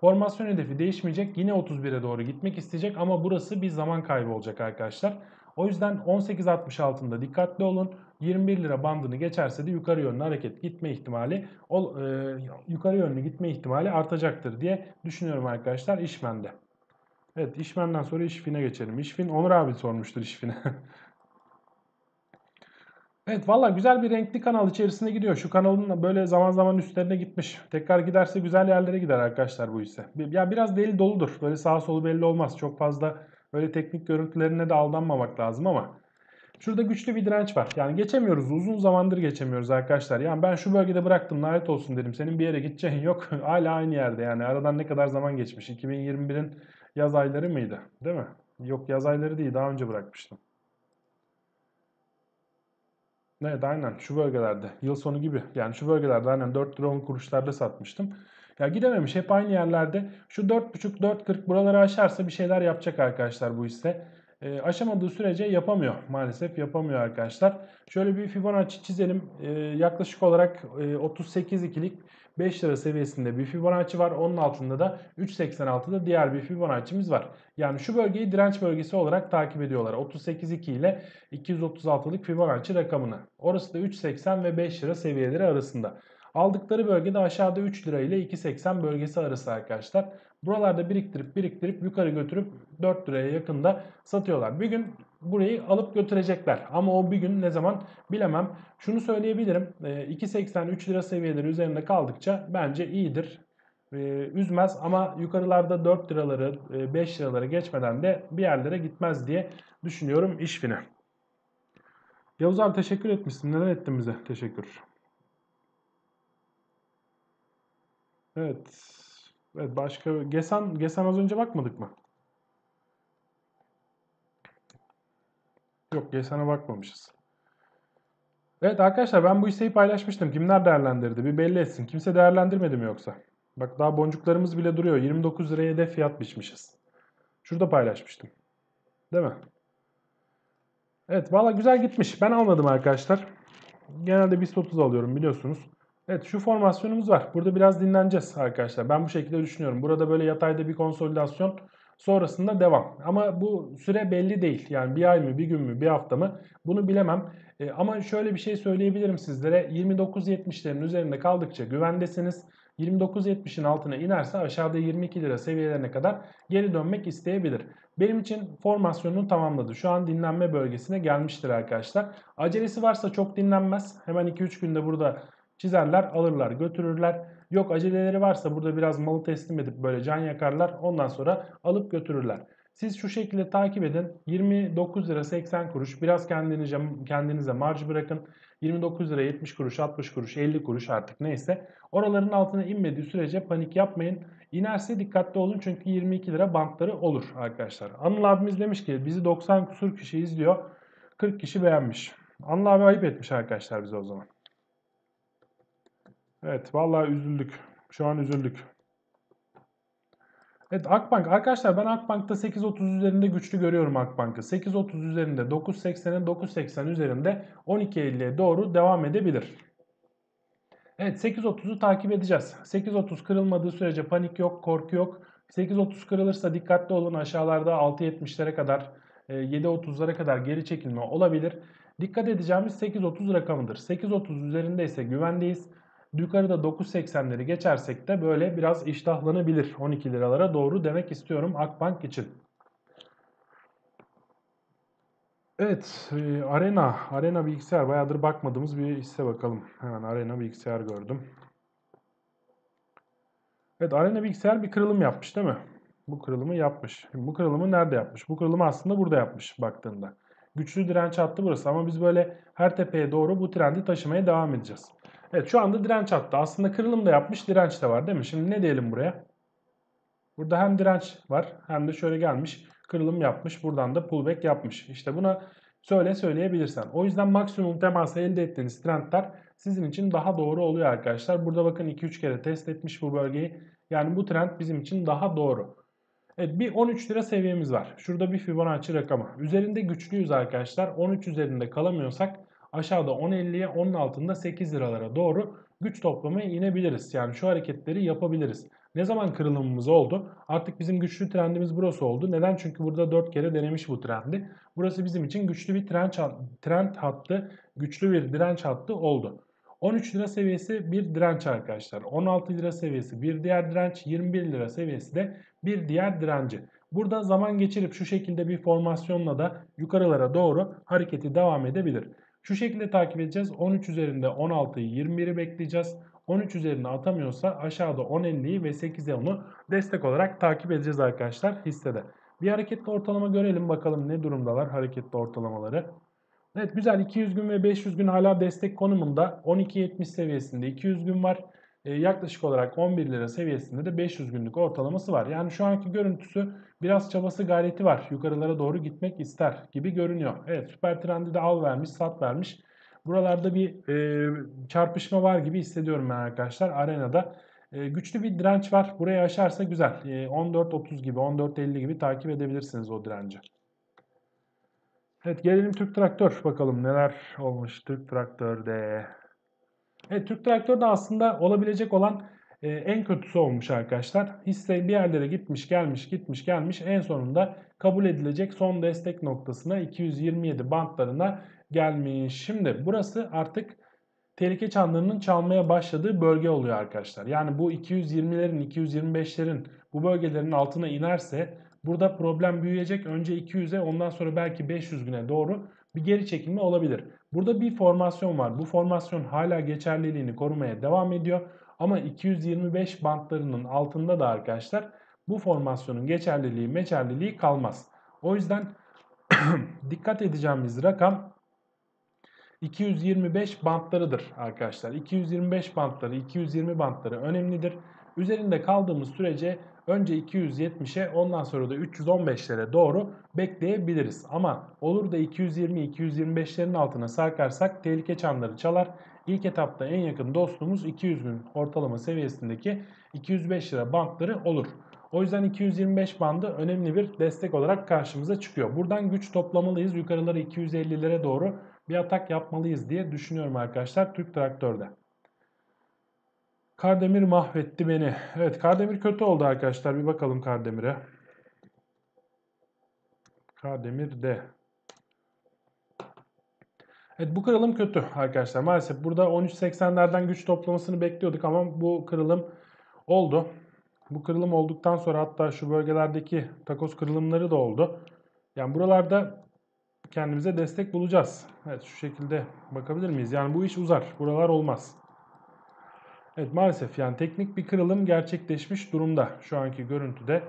Formasyon hedefi değişmeyecek. Yine 31'e doğru gitmek isteyecek ama burası bir zaman kaybı olacak arkadaşlar. O yüzden 18.60 altında dikkatli olun. 21 lira bandını geçerse de yukarı yönlü hareket gitme ihtimali e, yukarı yönlü gitme ihtimali artacaktır diye düşünüyorum arkadaşlar işmende. Evet işmenden sonra işfine geçelim. İşfin Onur abi sormuştur işfine. Evet valla güzel bir renkli kanal içerisinde gidiyor. Şu kanalın böyle zaman zaman üstlerine gitmiş. Tekrar giderse güzel yerlere gider arkadaşlar bu ise. Ya biraz deli doludur. Böyle sağ solu belli olmaz. Çok fazla böyle teknik görüntülerine de aldanmamak lazım ama. Şurada güçlü bir direnç var. Yani geçemiyoruz. Uzun zamandır geçemiyoruz arkadaşlar. Yani ben şu bölgede bıraktım lanet olsun dedim. Senin bir yere gideceğin yok. Hala aynı yerde yani. Aradan ne kadar zaman geçmiş. 2021'in yaz ayları mıydı? Değil mi? Yok yaz ayları değil. Daha önce bırakmıştım. Evet aynen şu bölgelerde yıl sonu gibi yani şu bölgelerde aynen 4 lira 10 kuruşlarda satmıştım. Ya gidememiş hep aynı yerlerde şu 4.5-4.40 buraları aşarsa bir şeyler yapacak arkadaşlar bu hisse. E, aşamadığı sürece yapamıyor maalesef yapamıyor arkadaşlar. Şöyle bir Fibonacci çizelim. E, yaklaşık olarak e, 38 ikilik 5 lira seviyesinde bir Fibonacci var. Onun altında da 3.86'da diğer bir Fibonacci'miz var. Yani şu bölgeyi direnç bölgesi olarak takip ediyorlar. 38.2 ile 236'lık Fibonacci rakamını. Orası da 3.80 ve 5 lira seviyeleri arasında. Aldıkları bölgede aşağıda 3 lira ile 2.80 bölgesi arası arkadaşlar. Buralarda biriktirip biriktirip yukarı götürüp 4 liraya yakında satıyorlar. Bir gün burayı alıp götürecekler. Ama o bir gün ne zaman bilemem. Şunu söyleyebilirim. 2.80-3 ee, lira seviyeleri üzerinde kaldıkça bence iyidir. Ee, üzmez ama yukarılarda 4 liraları 5 e, liraları geçmeden de bir yerlere gitmez diye düşünüyorum işfine. Yavuz abi teşekkür etmişsin. Neden ettin bize? Teşekkür. Evet. Evet başka Gesan Gesan az önce bakmadık mı? Yok Gesan'a bakmamışız. Evet arkadaşlar ben bu hisseyi paylaşmıştım. Kimler değerlendirdi? Bir belli etsin. Kimse değerlendirmedi mi yoksa? Bak daha boncuklarımız bile duruyor. 29 liraya hedef fiyat biçmişiz. Şurada paylaşmıştım. Değil mi? Evet valla güzel gitmiş. Ben almadım arkadaşlar. Genelde BIST 30 alıyorum biliyorsunuz. Evet şu formasyonumuz var. Burada biraz dinleneceğiz arkadaşlar. Ben bu şekilde düşünüyorum. Burada böyle yatayda bir konsolidasyon sonrasında devam. Ama bu süre belli değil. Yani bir ay mı, bir gün mü, bir hafta mı bunu bilemem. E, ama şöyle bir şey söyleyebilirim sizlere. 29.70'lerin üzerinde kaldıkça güvendesiniz. 29.70'in altına inerse aşağıda 22 lira seviyelerine kadar geri dönmek isteyebilir. Benim için formasyonunu tamamladı. Şu an dinlenme bölgesine gelmiştir arkadaşlar. Acelesi varsa çok dinlenmez. Hemen 2-3 günde burada çizerler, alırlar, götürürler. Yok aceleleri varsa burada biraz malı teslim edip böyle can yakarlar. Ondan sonra alıp götürürler. Siz şu şekilde takip edin. 29 lira 80 kuruş. Biraz kendinize, kendinize marj bırakın. 29 lira 70 kuruş, 60 kuruş, 50 kuruş artık neyse. Oraların altına inmediği sürece panik yapmayın. İnerse dikkatli olun çünkü 22 lira bantları olur arkadaşlar. Anıl abimiz demiş ki bizi 90 kusur kişi izliyor. 40 kişi beğenmiş. Anıl abi ayıp etmiş arkadaşlar bize o zaman. Evet vallahi üzüldük. Şu an üzüldük. Evet Akbank arkadaşlar ben Akbank'ta 8.30 üzerinde güçlü görüyorum Akbank'ı. 8.30 üzerinde 9.80'in 9.80 üzerinde 12.50'ye doğru devam edebilir. Evet 8.30'u takip edeceğiz. 8.30 kırılmadığı sürece panik yok, korku yok. 8.30 kırılırsa dikkatli olun aşağılarda 6.70'lere kadar 7.30'lara e, kadar geri çekilme olabilir. Dikkat edeceğimiz 8.30 rakamıdır. 8.30 üzerinde ise güvendeyiz. Yukarıda 9.80'leri geçersek de böyle biraz iştahlanabilir 12 liralara doğru demek istiyorum Akbank için. Evet, e, Arena, Arena bilgisayar bayağıdır bakmadığımız bir hisse bakalım. Hemen Arena bilgisayar gördüm. Evet, Arena bilgisayar bir kırılım yapmış değil mi? Bu kırılımı yapmış. Şimdi bu kırılımı nerede yapmış? Bu kırılımı aslında burada yapmış baktığında. Güçlü direnç hattı burası ama biz böyle her tepeye doğru bu trendi taşımaya devam edeceğiz. Evet şu anda direnç hattı. Aslında kırılım da yapmış, direnç de var değil mi? Şimdi ne diyelim buraya? Burada hem direnç var hem de şöyle gelmiş kırılım yapmış. Buradan da pullback yapmış. İşte buna söyle söyleyebilirsen. O yüzden maksimum teması elde ettiğiniz trendler sizin için daha doğru oluyor arkadaşlar. Burada bakın 2-3 kere test etmiş bu bölgeyi. Yani bu trend bizim için daha doğru. Evet bir 13 lira seviyemiz var. Şurada bir Fibonacci rakamı. Üzerinde güçlüyüz arkadaşlar. 13 üzerinde kalamıyorsak aşağıda 10.50'ye onun altında 8 liralara doğru güç toplamaya inebiliriz. Yani şu hareketleri yapabiliriz. Ne zaman kırılımımız oldu? Artık bizim güçlü trendimiz burası oldu. Neden? Çünkü burada 4 kere denemiş bu trendi. Burası bizim için güçlü bir trend, trend hattı, güçlü bir direnç hattı oldu. 13 lira seviyesi bir direnç arkadaşlar. 16 lira seviyesi bir diğer direnç. 21 lira seviyesi de bir diğer direnci. Burada zaman geçirip şu şekilde bir formasyonla da yukarılara doğru hareketi devam edebilir. Şu şekilde takip edeceğiz. 13 üzerinde 16'yı 21'i bekleyeceğiz. 13 üzerine atamıyorsa aşağıda 10.50'yi ve 8'e onu destek olarak takip edeceğiz arkadaşlar hissede. Bir hareketli ortalama görelim bakalım ne durumdalar hareketli ortalamaları. Evet güzel 200 gün ve 500 gün hala destek konumunda 12.70 seviyesinde 200 gün var. Ee, yaklaşık olarak 11 lira seviyesinde de 500 günlük ortalaması var. Yani şu anki görüntüsü biraz çabası gayreti var. Yukarılara doğru gitmek ister gibi görünüyor. Evet süper trendi de al vermiş sat vermiş. Buralarda bir e, çarpışma var gibi hissediyorum ben arkadaşlar. Arenada e, güçlü bir direnç var. Burayı aşarsa güzel. E, 14.30 gibi 14.50 gibi takip edebilirsiniz o direnci. Evet gelelim Türk Traktör bakalım neler olmuş Türk Traktör'de. Evet Türk Traktör'de aslında olabilecek olan e, en kötüsü olmuş arkadaşlar. Hisse bir yerlere gitmiş gelmiş gitmiş gelmiş en sonunda kabul edilecek son destek noktasına 227 bantlarına gelmiş. Şimdi burası artık tehlike çanlarının çalmaya başladığı bölge oluyor arkadaşlar. Yani bu 220'lerin 225'lerin bu bölgelerin altına inerse burada problem büyüyecek. Önce 200'e ondan sonra belki 500 güne doğru bir geri çekilme olabilir. Burada bir formasyon var. Bu formasyon hala geçerliliğini korumaya devam ediyor. Ama 225 bantlarının altında da arkadaşlar bu formasyonun geçerliliği meçerliliği kalmaz. O yüzden dikkat edeceğimiz rakam 225 bantlarıdır arkadaşlar. 225 bantları, 220 bantları önemlidir. Üzerinde kaldığımız sürece önce 270'e ondan sonra da 315'lere doğru bekleyebiliriz. Ama olur da 220-225'lerin altına sarkarsak tehlike çanları çalar. İlk etapta en yakın dostumuz 200 gün ortalama seviyesindeki 205 lira bantları olur. O yüzden 225 bandı önemli bir destek olarak karşımıza çıkıyor. Buradan güç toplamalıyız. Yukarıları 250'lere doğru bir atak yapmalıyız diye düşünüyorum arkadaşlar Türk Traktör'de. Kardemir mahvetti beni. Evet Kardemir kötü oldu arkadaşlar. Bir bakalım Kardemir'e. Kardemir de. Evet bu kırılım kötü arkadaşlar. Maalesef burada 13.80'lerden güç toplamasını bekliyorduk ama bu kırılım oldu. Bu kırılım olduktan sonra hatta şu bölgelerdeki takos kırılımları da oldu. Yani buralarda kendimize destek bulacağız. Evet şu şekilde bakabilir miyiz? Yani bu iş uzar. Buralar olmaz. Evet maalesef yani teknik bir kırılım gerçekleşmiş durumda. Şu anki görüntüde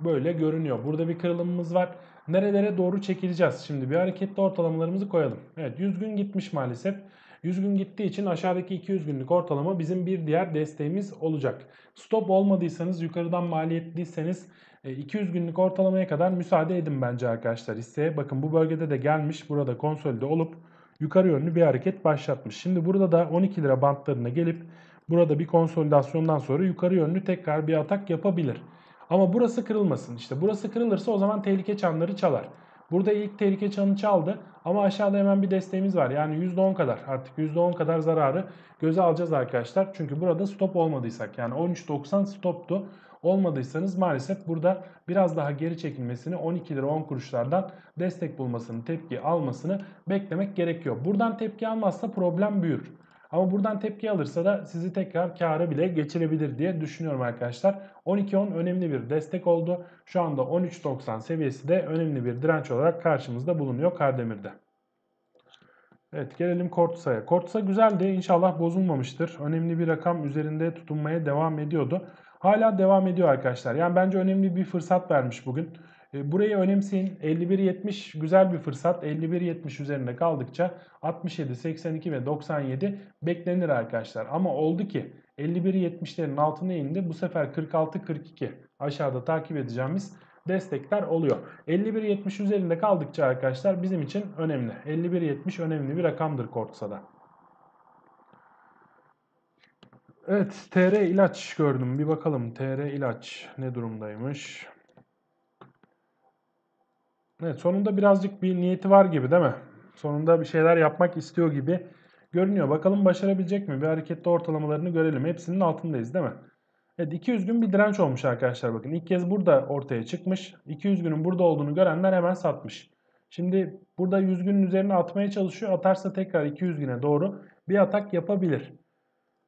böyle görünüyor. Burada bir kırılımımız var. Nerelere doğru çekileceğiz? Şimdi bir hareketli ortalamalarımızı koyalım. Evet 100 gün gitmiş maalesef. 100 gün gittiği için aşağıdaki 200 günlük ortalama bizim bir diğer desteğimiz olacak. Stop olmadıysanız yukarıdan maliyetliyseniz 200 e, günlük ortalamaya kadar müsaade edin bence arkadaşlar hisseye. Bakın bu bölgede de gelmiş burada konsolide olup yukarı yönlü bir hareket başlatmış. Şimdi burada da 12 lira bantlarına gelip burada bir konsolidasyondan sonra yukarı yönlü tekrar bir atak yapabilir. Ama burası kırılmasın. İşte burası kırılırsa o zaman tehlike çanları çalar. Burada ilk tehlike çanı çaldı ama aşağıda hemen bir desteğimiz var. Yani %10 kadar artık %10 kadar zararı göze alacağız arkadaşlar. Çünkü burada stop olmadıysak yani 13.90 stoptu. Olmadıysanız maalesef burada biraz daha geri çekilmesini 12 lira 10 kuruşlardan destek bulmasını tepki almasını beklemek gerekiyor. Buradan tepki almazsa problem büyür. Ama buradan tepki alırsa da sizi tekrar kâra bile geçirebilir diye düşünüyorum arkadaşlar. 12.10 önemli bir destek oldu. Şu anda 13.90 seviyesi de önemli bir direnç olarak karşımızda bulunuyor Kardemir'de. Evet gelelim Kortsa'ya. Kortsa güzeldi. İnşallah bozulmamıştır. Önemli bir rakam üzerinde tutunmaya devam ediyordu. Hala devam ediyor arkadaşlar. Yani bence önemli bir fırsat vermiş bugün. E, burayı önemseyin. 51.70 güzel bir fırsat. 51.70 üzerinde kaldıkça 67, 82 ve 97 beklenir arkadaşlar. Ama oldu ki 51.70'lerin altına indi. Bu sefer 46-42 aşağıda takip edeceğimiz destekler oluyor. 51.70 üzerinde kaldıkça arkadaşlar bizim için önemli. 51.70 önemli bir rakamdır Kortsa'da. Evet TR ilaç gördüm. Bir bakalım TR ilaç ne durumdaymış. Evet sonunda birazcık bir niyeti var gibi değil mi? Sonunda bir şeyler yapmak istiyor gibi görünüyor. Bakalım başarabilecek mi? Bir hareketli ortalamalarını görelim. Hepsinin altındayız değil mi? Evet 200 gün bir direnç olmuş arkadaşlar bakın. İlk kez burada ortaya çıkmış. 200 günün burada olduğunu görenler hemen satmış. Şimdi burada 100 günün üzerine atmaya çalışıyor. Atarsa tekrar 200 güne doğru bir atak yapabilir.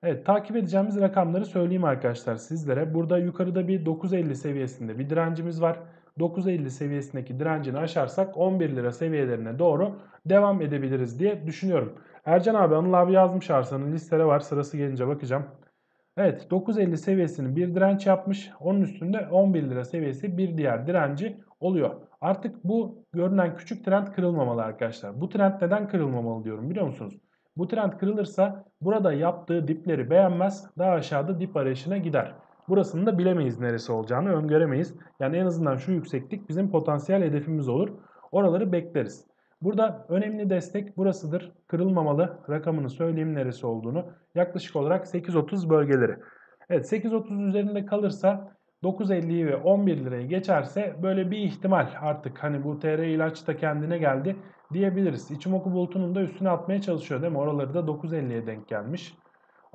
Evet takip edeceğimiz rakamları söyleyeyim arkadaşlar sizlere. Burada yukarıda bir 9.50 seviyesinde bir direncimiz var. 9.50 seviyesindeki direncini aşarsak 11 lira seviyelerine doğru devam edebiliriz diye düşünüyorum. Ercan abi Anıl abi yazmış arsanın listelere var sırası gelince bakacağım. Evet 9.50 seviyesini bir direnç yapmış. Onun üstünde 11 lira seviyesi bir diğer direnci oluyor. Artık bu görünen küçük trend kırılmamalı arkadaşlar. Bu trend neden kırılmamalı diyorum biliyor musunuz? Bu trend kırılırsa burada yaptığı dipleri beğenmez daha aşağıda dip arayışına gider. Burasını da bilemeyiz neresi olacağını öngöremeyiz. Yani en azından şu yükseklik bizim potansiyel hedefimiz olur. Oraları bekleriz. Burada önemli destek burasıdır. Kırılmamalı rakamını söyleyeyim neresi olduğunu. Yaklaşık olarak 8.30 bölgeleri. Evet 8.30 üzerinde kalırsa 9.50'yi ve 11 lirayı geçerse böyle bir ihtimal artık hani bu TR ilaç da kendine geldi diyebiliriz. İçimoku bulutunun da üstüne atmaya çalışıyor değil mi? Oraları da 9.50'ye denk gelmiş.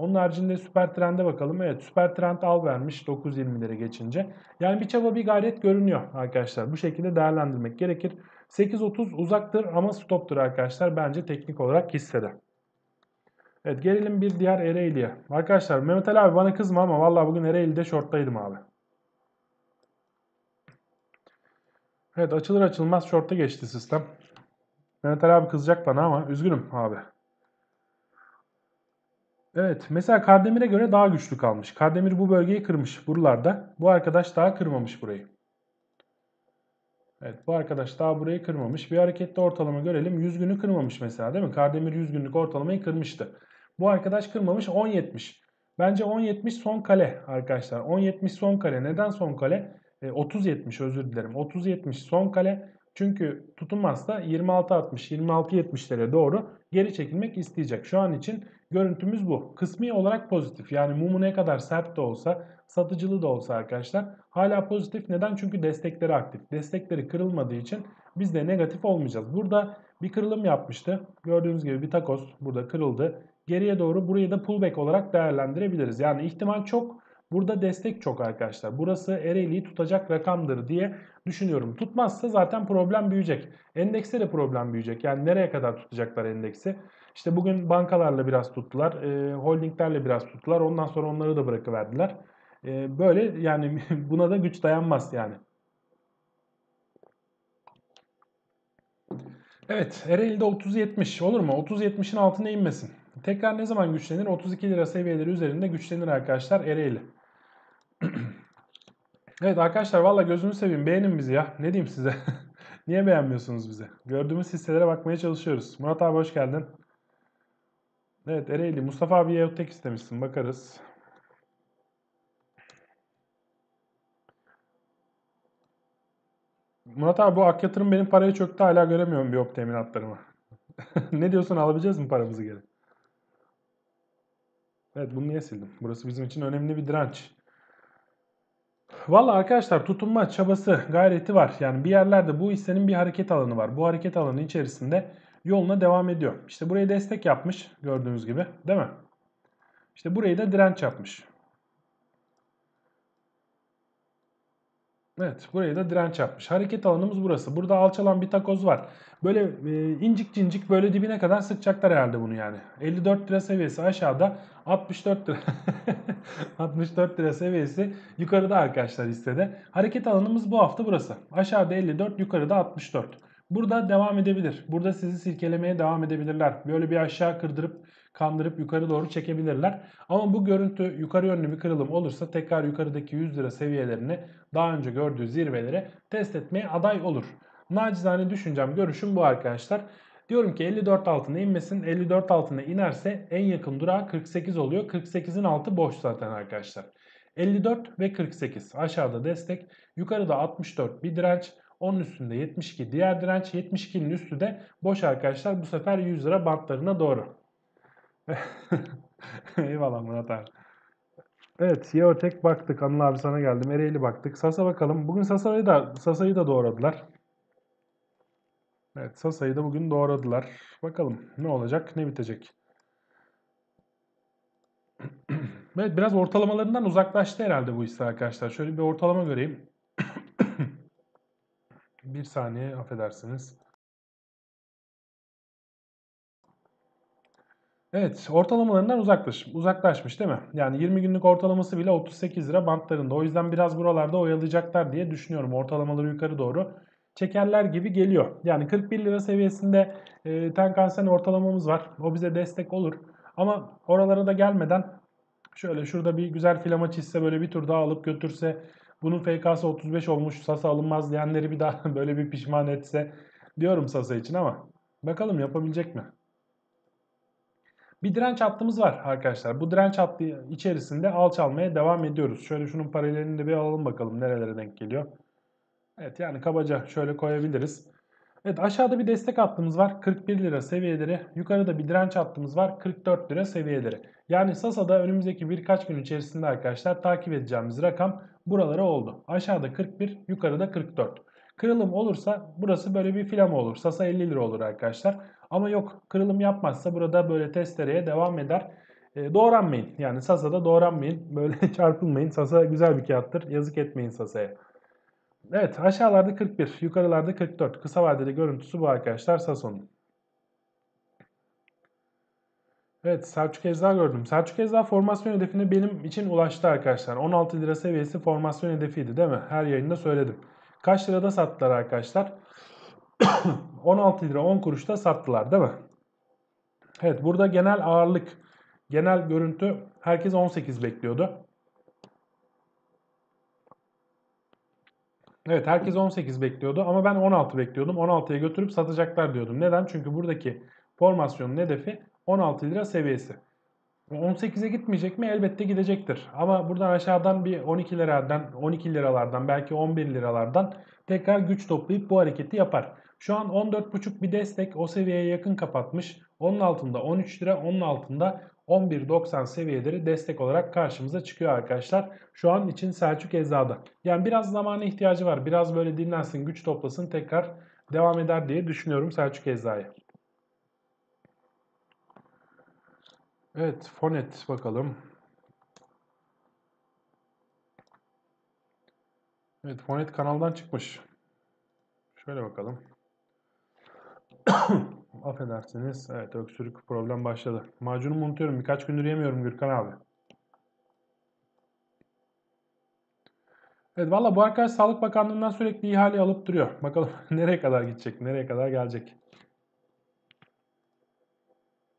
Onun haricinde süper trende bakalım. Evet süper trend al vermiş 9.20'lere geçince. Yani bir çaba bir gayret görünüyor arkadaşlar. Bu şekilde değerlendirmek gerekir. 8.30 uzaktır ama stoptur arkadaşlar bence teknik olarak hissede. Evet gelelim bir diğer Ereğli'ye. Arkadaşlar Mehmet Ali abi bana kızma ama vallahi bugün Ereğli'de shorttaydım abi. Evet açılır açılmaz short'a geçti sistem. Mehmet Ali abi kızacak bana ama üzgünüm abi. Evet mesela Kardemir'e göre daha güçlü kalmış. Kardemir bu bölgeyi kırmış buralarda. Bu arkadaş daha kırmamış burayı. Evet bu arkadaş daha burayı kırmamış. Bir hareketli ortalama görelim. 100 günü kırmamış mesela değil mi? Kardemir 100 günlük ortalamayı kırmıştı. Bu arkadaş kırmamış 10.70. Bence 10.70 son kale arkadaşlar. 10.70 son kale. Neden son kale? E, 30.70 özür dilerim. 30.70 son kale. Çünkü tutunmazsa 26.60 26.70'lere doğru geri çekilmek isteyecek. Şu an için görüntümüz bu. Kısmi olarak pozitif. Yani mumu ne kadar sert de olsa, satıcılı da olsa arkadaşlar hala pozitif. Neden? Çünkü destekleri aktif. Destekleri kırılmadığı için biz de negatif olmayacağız. Burada bir kırılım yapmıştı. Gördüğünüz gibi bir takos burada kırıldı. Geriye doğru burayı da pullback olarak değerlendirebiliriz. Yani ihtimal çok. Burada destek çok arkadaşlar. Burası Ereğli'yi tutacak rakamdır diye düşünüyorum. Tutmazsa zaten problem büyüyecek. Endekste de problem büyüyecek. Yani nereye kadar tutacaklar endeksi? İşte bugün bankalarla biraz tuttular. E, holdinglerle biraz tuttular. Ondan sonra onları da bırakıverdiler. E, böyle yani buna da güç dayanmaz yani. Evet Ereğli'de 30-70 olur mu? 30-70'in altına inmesin. Tekrar ne zaman güçlenir? 32 lira seviyeleri üzerinde güçlenir arkadaşlar Ereğli. evet arkadaşlar valla gözünü seveyim beğenin bizi ya. Ne diyeyim size? Niye beğenmiyorsunuz bizi? Gördüğümüz hisselere bakmaya çalışıyoruz. Murat abi hoş geldin. Evet Ereğli. Mustafa abiye tek istemişsin. Bakarız. Murat abi bu ak benim parayı çöktü hala göremiyorum bir op teminatlarımı. ne diyorsun alabileceğiz mi paramızı geri? Evet bunu niye sildim? Burası bizim için önemli bir direnç. Valla arkadaşlar tutunma çabası gayreti var. Yani bir yerlerde bu hissenin bir hareket alanı var. Bu hareket alanı içerisinde yoluna devam ediyor. İşte burayı destek yapmış gördüğünüz gibi değil mi? İşte burayı da direnç yapmış. Evet burayı da direnç yapmış. Hareket alanımız burası. Burada alçalan bir takoz var. Böyle e, incik cincik böyle dibine kadar sıkacaklar herhalde bunu yani. 54 lira seviyesi aşağıda 64 lira 64 lira seviyesi yukarıda arkadaşlar hissede. Hareket alanımız bu hafta burası. Aşağıda 54 yukarıda 64. Burada devam edebilir. Burada sizi silkelemeye devam edebilirler. Böyle bir aşağı kırdırıp kandırıp yukarı doğru çekebilirler. Ama bu görüntü yukarı yönlü bir kırılım olursa tekrar yukarıdaki 100 lira seviyelerini daha önce gördüğü zirvelere test etmeye aday olur. Nacizane düşüncem, görüşüm bu arkadaşlar. Diyorum ki 54 altına inmesin. 54 altına inerse en yakın durağı 48 oluyor. 48'in altı boş zaten arkadaşlar. 54 ve 48 aşağıda destek. Yukarıda 64 bir direnç. Onun üstünde 72 diğer direnç. 72'nin üstü de boş arkadaşlar. Bu sefer 100 lira bantlarına doğru. Eyvallah Murat abi. Evet Yeotek baktık. Anıl abi sana geldim. Ereğli baktık. Sasa bakalım. Bugün Sasa'yı da Sasa'yı da doğradılar. Evet Sasa'yı da bugün doğradılar. Bakalım ne olacak ne bitecek. evet biraz ortalamalarından uzaklaştı herhalde bu hisse arkadaşlar. Şöyle bir ortalama göreyim. Bir saniye affedersiniz. Evet ortalamalarından uzaklaş, uzaklaşmış değil mi? Yani 20 günlük ortalaması bile 38 lira bantlarında. O yüzden biraz buralarda oyalayacaklar diye düşünüyorum. Ortalamaları yukarı doğru çekerler gibi geliyor. Yani 41 lira seviyesinde e, Tenkan-Sen ortalamamız var. O bize destek olur. Ama oralara da gelmeden şöyle şurada bir güzel filama çizse böyle bir tur daha alıp götürse bunun FK'sı 35 olmuş Sasa alınmaz diyenleri bir daha böyle bir pişman etse diyorum Sasa için ama bakalım yapabilecek mi? Bir direnç hattımız var arkadaşlar. Bu direnç hattı içerisinde alçalmaya devam ediyoruz. Şöyle şunun paralelini de bir alalım bakalım nerelere denk geliyor. Evet yani kabaca şöyle koyabiliriz. Evet aşağıda bir destek hattımız var 41 lira seviyeleri. Yukarıda bir direnç hattımız var 44 lira seviyeleri. Yani Sasa'da önümüzdeki birkaç gün içerisinde arkadaşlar takip edeceğimiz rakam buralara oldu. Aşağıda 41 yukarıda 44. Kırılım olursa burası böyle bir filama olur. Sasa 50 lira olur arkadaşlar. Ama yok kırılım yapmazsa burada böyle testereye devam eder. E, doğranmayın. Yani Sasa'da doğranmayın. Böyle çarpılmayın. Sasa güzel bir kağıttır. Yazık etmeyin Sasa'ya. Evet aşağılarda 41, yukarılarda 44. Kısa vadeli görüntüsü bu arkadaşlar Sason'un. Evet Selçuk Eza gördüm. Selçuk Eza formasyon hedefine benim için ulaştı arkadaşlar. 16 lira seviyesi formasyon hedefiydi değil mi? Her yayında söyledim. Kaç lirada sattılar arkadaşlar? 16 lira 10 kuruşta sattılar değil mi? Evet burada genel ağırlık, genel görüntü herkes 18 bekliyordu. Evet herkes 18 bekliyordu ama ben 16 bekliyordum. 16'ya götürüp satacaklar diyordum. Neden? Çünkü buradaki formasyonun hedefi 16 lira seviyesi. 18'e gitmeyecek mi? Elbette gidecektir. Ama buradan aşağıdan bir 12 liradan, 12 liralardan belki 11 liralardan tekrar güç toplayıp bu hareketi yapar. Şu an 14.5 bir destek o seviyeye yakın kapatmış. Onun altında 13 lira, onun altında 11.90 seviyeleri destek olarak karşımıza çıkıyor arkadaşlar. Şu an için Selçuk Ecza'da. Yani biraz zamana ihtiyacı var. Biraz böyle dinlensin, güç toplasın tekrar devam eder diye düşünüyorum Selçuk Ecza'ya. Evet Fonet bakalım. Evet Fonet kanaldan çıkmış. Şöyle bakalım. Affedersiniz. Evet öksürük problem başladı. Macunumu unutuyorum. Birkaç gündür yemiyorum Gürkan abi. Evet valla bu arkadaş Sağlık Bakanlığı'ndan sürekli ihale alıp duruyor. Bakalım nereye kadar gidecek, nereye kadar gelecek.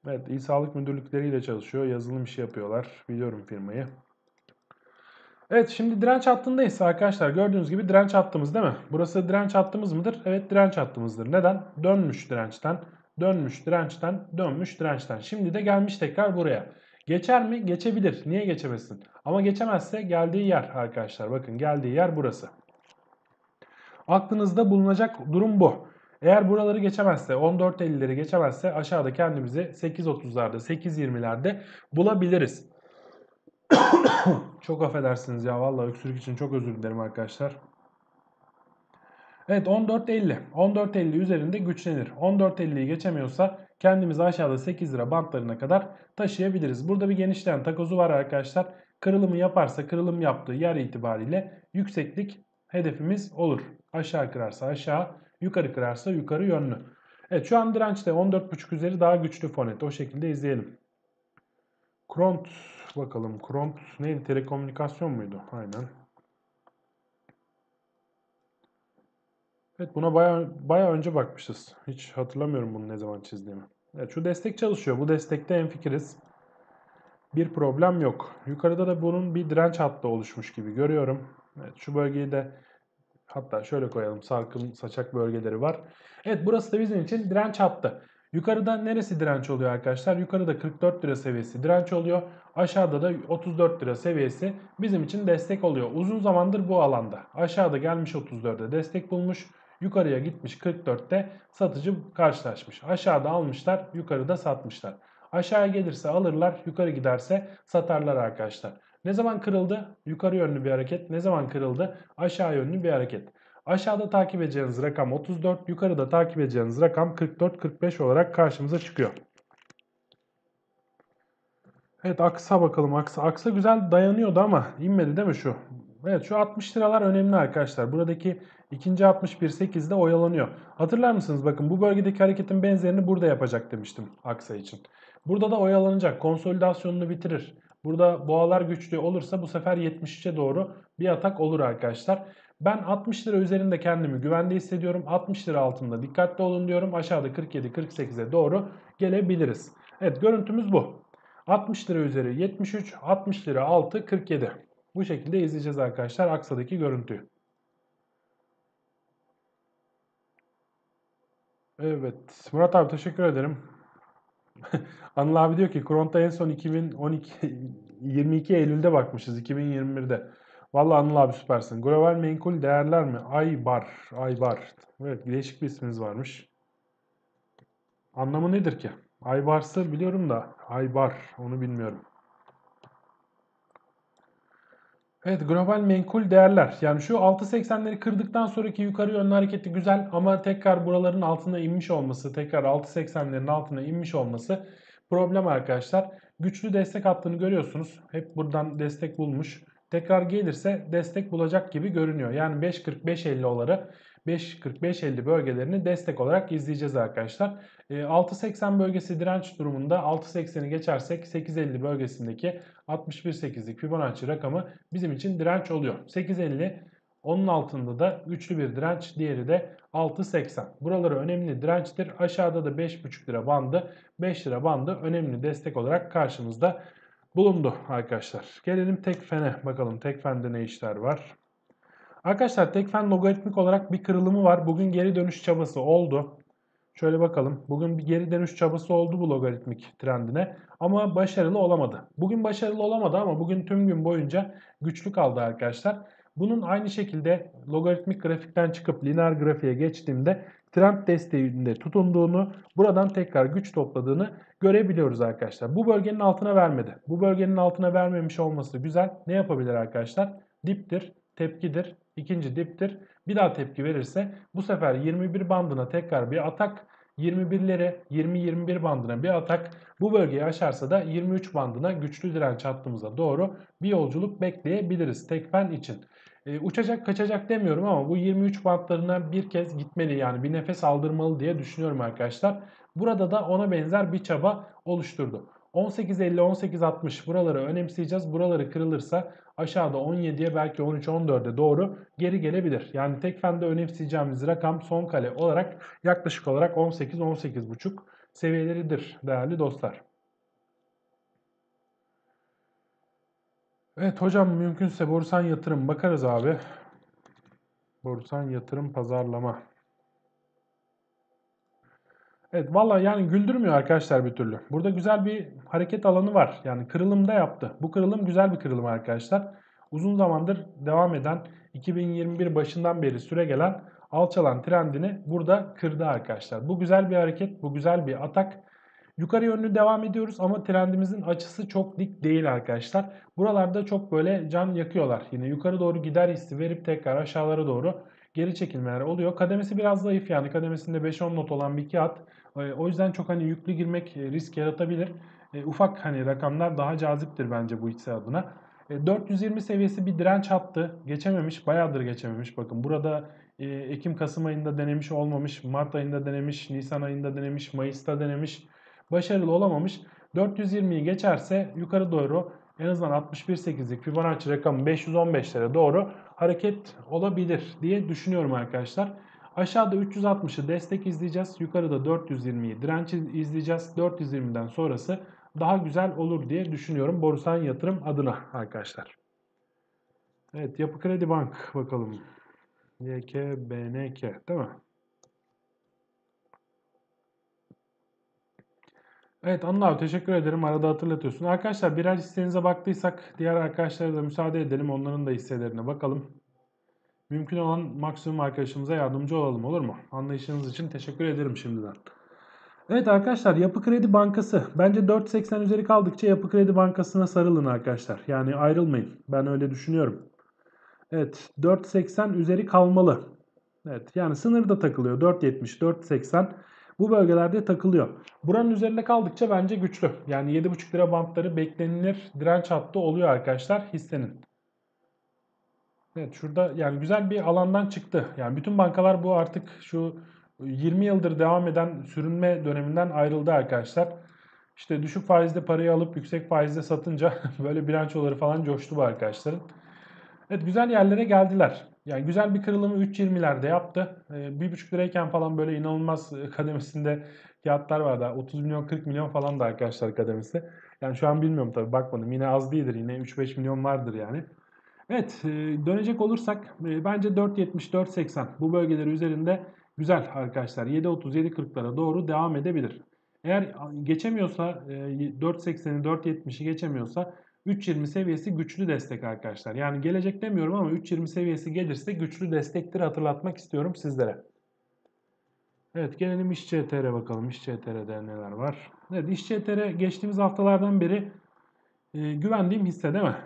Evet İl Sağlık Müdürlükleriyle çalışıyor. Yazılım işi yapıyorlar. Biliyorum firmayı. Evet şimdi direnç hattındayız arkadaşlar. Gördüğünüz gibi direnç hattımız değil mi? Burası direnç hattımız mıdır? Evet direnç hattımızdır. Neden? Dönmüş dirençten, dönmüş dirençten, dönmüş dirençten. Şimdi de gelmiş tekrar buraya. Geçer mi? Geçebilir. Niye geçemesin? Ama geçemezse geldiği yer arkadaşlar. Bakın geldiği yer burası. Aklınızda bulunacak durum bu. Eğer buraları geçemezse 14.50'leri geçemezse aşağıda kendimizi 8.30'larda 8.20'lerde bulabiliriz. çok affedersiniz ya vallahi öksürük için çok özür dilerim arkadaşlar. Evet 14.50. 14.50 üzerinde güçlenir. 14.50'yi geçemiyorsa kendimizi aşağıda 8 lira bantlarına kadar taşıyabiliriz. Burada bir genişleyen takozu var arkadaşlar. Kırılımı yaparsa kırılım yaptığı yer itibariyle yükseklik hedefimiz olur. Aşağı kırarsa aşağı, yukarı kırarsa yukarı yönlü. Evet şu an dirençte 14.5 üzeri daha güçlü fonet. O şekilde izleyelim. Kront bakalım. Kront neydi? Telekomünikasyon muydu? Aynen. Evet buna baya, baya önce bakmışız. Hiç hatırlamıyorum bunu ne zaman çizdiğimi. Evet şu destek çalışıyor. Bu destekte en fikiriz. Bir problem yok. Yukarıda da bunun bir direnç hattı oluşmuş gibi görüyorum. Evet şu bölgeyi de hatta şöyle koyalım. Sarkım saçak bölgeleri var. Evet burası da bizim için direnç hattı. Yukarıda neresi direnç oluyor arkadaşlar? Yukarıda 44 lira seviyesi direnç oluyor. Aşağıda da 34 lira seviyesi bizim için destek oluyor. Uzun zamandır bu alanda. Aşağıda gelmiş 34'e destek bulmuş. Yukarıya gitmiş 44'te satıcı karşılaşmış. Aşağıda almışlar, yukarıda satmışlar. Aşağıya gelirse alırlar, yukarı giderse satarlar arkadaşlar. Ne zaman kırıldı? Yukarı yönlü bir hareket. Ne zaman kırıldı? Aşağı yönlü bir hareket. Aşağıda takip edeceğiniz rakam 34, yukarıda takip edeceğiniz rakam 44-45 olarak karşımıza çıkıyor. Evet aksa bakalım. Aksa, aksa güzel dayanıyordu ama inmedi değil mi şu? Evet şu 60 liralar önemli arkadaşlar. Buradaki ikinci 61.8'de oyalanıyor. Hatırlar mısınız? Bakın bu bölgedeki hareketin benzerini burada yapacak demiştim aksa için. Burada da oyalanacak. Konsolidasyonunu bitirir. Burada boğalar güçlü olursa bu sefer 73'e doğru bir atak olur arkadaşlar. Ben 60 lira üzerinde kendimi güvende hissediyorum. 60 lira altında dikkatli olun diyorum. Aşağıda 47-48'e doğru gelebiliriz. Evet görüntümüz bu. 60 lira üzeri 73, 60 lira altı 47. Bu şekilde izleyeceğiz arkadaşlar aksadaki görüntüyü. Evet Murat abi teşekkür ederim. Anıl abi diyor ki Kronta en son 2012 22 Eylül'de bakmışız 2021'de. Vallahi Anıl abi süpersin. Global menkul değerler mi? Aybar. Aybar. Evet değişik bir isminiz varmış. Anlamı nedir ki? Aybars'ı biliyorum da Aybar onu bilmiyorum. Evet global menkul değerler. Yani şu 6.80'leri kırdıktan sonraki yukarı yönlü hareketi güzel ama tekrar buraların altına inmiş olması, tekrar 6.80'lerin altına inmiş olması problem arkadaşlar. Güçlü destek hattını görüyorsunuz. Hep buradan destek bulmuş. Tekrar gelirse destek bulacak gibi görünüyor. Yani 5.45-50'ları 5.45-50 bölgelerini destek olarak izleyeceğiz arkadaşlar. 6.80 bölgesi direnç durumunda 6.80'i geçersek 8.50 bölgesindeki 61.8'lik Fibonacci rakamı bizim için direnç oluyor. 8.50 onun altında da güçlü bir direnç diğeri de 6.80. Buraları önemli dirençtir. Aşağıda da 5.5 lira bandı 5 lira bandı önemli destek olarak karşımızda bulundu arkadaşlar. Gelelim Tekfen'e bakalım Tekfen'de ne işler var. Arkadaşlar Tekfen logaritmik olarak bir kırılımı var. Bugün geri dönüş çabası oldu. Şöyle bakalım. Bugün bir geri dönüş çabası oldu bu logaritmik trendine. Ama başarılı olamadı. Bugün başarılı olamadı ama bugün tüm gün boyunca güçlü kaldı arkadaşlar. Bunun aynı şekilde logaritmik grafikten çıkıp lineer grafiğe geçtiğimde trend desteğinde tutunduğunu, buradan tekrar güç topladığını görebiliyoruz arkadaşlar. Bu bölgenin altına vermedi. Bu bölgenin altına vermemiş olması güzel. Ne yapabilir arkadaşlar? Diptir, tepkidir, ikinci diptir. Bir daha tepki verirse bu sefer 21 bandına tekrar bir atak 21'lere 20-21 bandına bir atak bu bölgeyi aşarsa da 23 bandına güçlü direnç hattımıza doğru bir yolculuk bekleyebiliriz tekfen için. E, uçacak kaçacak demiyorum ama bu 23 bantlarına bir kez gitmeli yani bir nefes aldırmalı diye düşünüyorum arkadaşlar. Burada da ona benzer bir çaba oluşturdu. 18.50-18.60 buraları önemseyeceğiz. Buraları kırılırsa aşağıda 17'ye belki 13-14'e doğru geri gelebilir. Yani tekfende önemseyeceğimiz rakam son kale olarak yaklaşık olarak 18-18.5 seviyeleridir değerli dostlar. Evet hocam mümkünse borsan yatırım bakarız abi. Borsan yatırım pazarlama. Evet valla yani güldürmüyor arkadaşlar bir türlü. Burada güzel bir hareket alanı var. Yani kırılımda yaptı. Bu kırılım güzel bir kırılım arkadaşlar. Uzun zamandır devam eden 2021 başından beri süre gelen alçalan trendini burada kırdı arkadaşlar. Bu güzel bir hareket. Bu güzel bir atak. Yukarı yönlü devam ediyoruz ama trendimizin açısı çok dik değil arkadaşlar. Buralarda çok böyle can yakıyorlar. Yine yukarı doğru gider hissi verip tekrar aşağılara doğru geri çekilmeler oluyor. Kademesi biraz zayıf yani kademesinde 5-10 not olan bir kağıt. E, o yüzden çok hani yüklü girmek e, risk yaratabilir. E, ufak hani rakamlar daha caziptir bence bu hisse adına. E, 420 seviyesi bir direnç hattı. Geçememiş. Bayağıdır geçememiş. Bakın burada e, Ekim-Kasım ayında denemiş olmamış. Mart ayında denemiş. Nisan ayında denemiş. Mayıs'ta denemiş. Başarılı olamamış. 420'yi geçerse yukarı doğru en azından 61.8'lik Fibonacci rakamı 515'lere doğru hareket olabilir diye düşünüyorum arkadaşlar. Aşağıda 360'ı destek izleyeceğiz. Yukarıda 420'yi direnç izleyeceğiz. 420'den sonrası daha güzel olur diye düşünüyorum Borusan Yatırım adına arkadaşlar. Evet Yapı Kredi Bank bakalım. YKBNK değil mi? Evet Anıl abi teşekkür ederim. Arada hatırlatıyorsun. Arkadaşlar birer hissenize baktıysak diğer arkadaşlara da müsaade edelim. Onların da hisselerine bakalım. Mümkün olan maksimum arkadaşımıza yardımcı olalım olur mu? Anlayışınız için teşekkür ederim şimdiden. Evet arkadaşlar Yapı Kredi Bankası. Bence 4.80 üzeri kaldıkça Yapı Kredi Bankası'na sarılın arkadaşlar. Yani ayrılmayın. Ben öyle düşünüyorum. Evet 4.80 üzeri kalmalı. Evet yani sınırda takılıyor. 4.70, 4.80 bu bölgelerde takılıyor. Buranın üzerinde kaldıkça bence güçlü. Yani 7.5 lira bantları beklenilir direnç hattı oluyor arkadaşlar hissenin. Evet şurada yani güzel bir alandan çıktı. Yani bütün bankalar bu artık şu 20 yıldır devam eden sürünme döneminden ayrıldı arkadaşlar. İşte düşük faizde parayı alıp yüksek faizde satınca böyle bilançoları falan coştu bu arkadaşların. Evet güzel yerlere geldiler. Yani güzel bir kırılımı 3.20'lerde yaptı. Ee, 1.5 lirayken falan böyle inanılmaz kademesinde fiyatlar vardı. 30 milyon 40 milyon falan da arkadaşlar kademesi. Yani şu an bilmiyorum tabii bakmadım. Yine az değildir. Yine 3-5 milyon vardır yani. Evet e, dönecek olursak e, bence 4.70-4.80 bu bölgeleri üzerinde güzel arkadaşlar. 7.30-7.40'lara doğru devam edebilir. Eğer geçemiyorsa 4.80'i 4.70'i geçemiyorsa 3.20 seviyesi güçlü destek arkadaşlar. Yani gelecek demiyorum ama 3.20 seviyesi gelirse güçlü destektir hatırlatmak istiyorum sizlere. Evet gelelim İşçi ETR'e bakalım. İşçi ETR'de neler var? Evet İşçi ETR geçtiğimiz haftalardan beri e, güvendiğim hisse değil mi?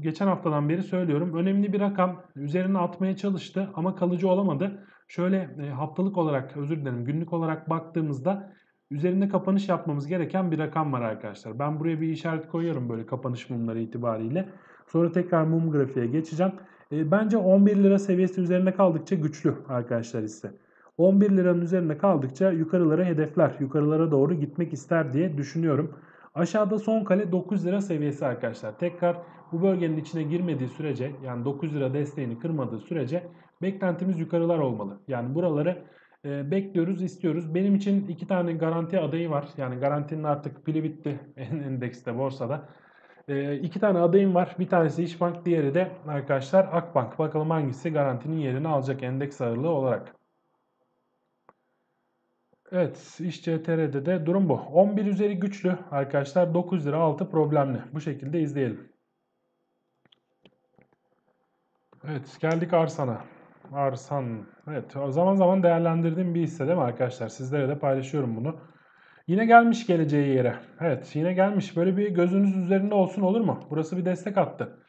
Geçen haftadan beri söylüyorum. Önemli bir rakam üzerine atmaya çalıştı ama kalıcı olamadı. Şöyle e, haftalık olarak özür dilerim günlük olarak baktığımızda üzerinde kapanış yapmamız gereken bir rakam var arkadaşlar. Ben buraya bir işaret koyuyorum böyle kapanış mumları itibariyle. Sonra tekrar mum grafiğe geçeceğim. E, bence 11 lira seviyesi üzerinde kaldıkça güçlü arkadaşlar hisse. 11 liranın üzerinde kaldıkça yukarılara hedefler, yukarılara doğru gitmek ister diye düşünüyorum. Aşağıda son kale 9 lira seviyesi arkadaşlar. Tekrar bu bölgenin içine girmediği sürece yani 9 lira desteğini kırmadığı sürece beklentimiz yukarılar olmalı. Yani buraları e, bekliyoruz, istiyoruz. Benim için iki tane garanti adayı var. Yani garantinin artık pili bitti endekste, borsada. E, tane adayım var. Bir tanesi İşbank, diğeri de arkadaşlar Akbank. Bakalım hangisi garantinin yerini alacak endeks ağırlığı olarak. Evet iş CTR'de de durum bu. 11 üzeri güçlü arkadaşlar 9 lira altı problemli. Bu şekilde izleyelim. Evet geldik Arsan'a. Arsan. Evet zaman zaman değerlendirdiğim bir hisse değil mi arkadaşlar? Sizlere de paylaşıyorum bunu. Yine gelmiş geleceği yere. Evet yine gelmiş. Böyle bir gözünüz üzerinde olsun olur mu? Burası bir destek attı.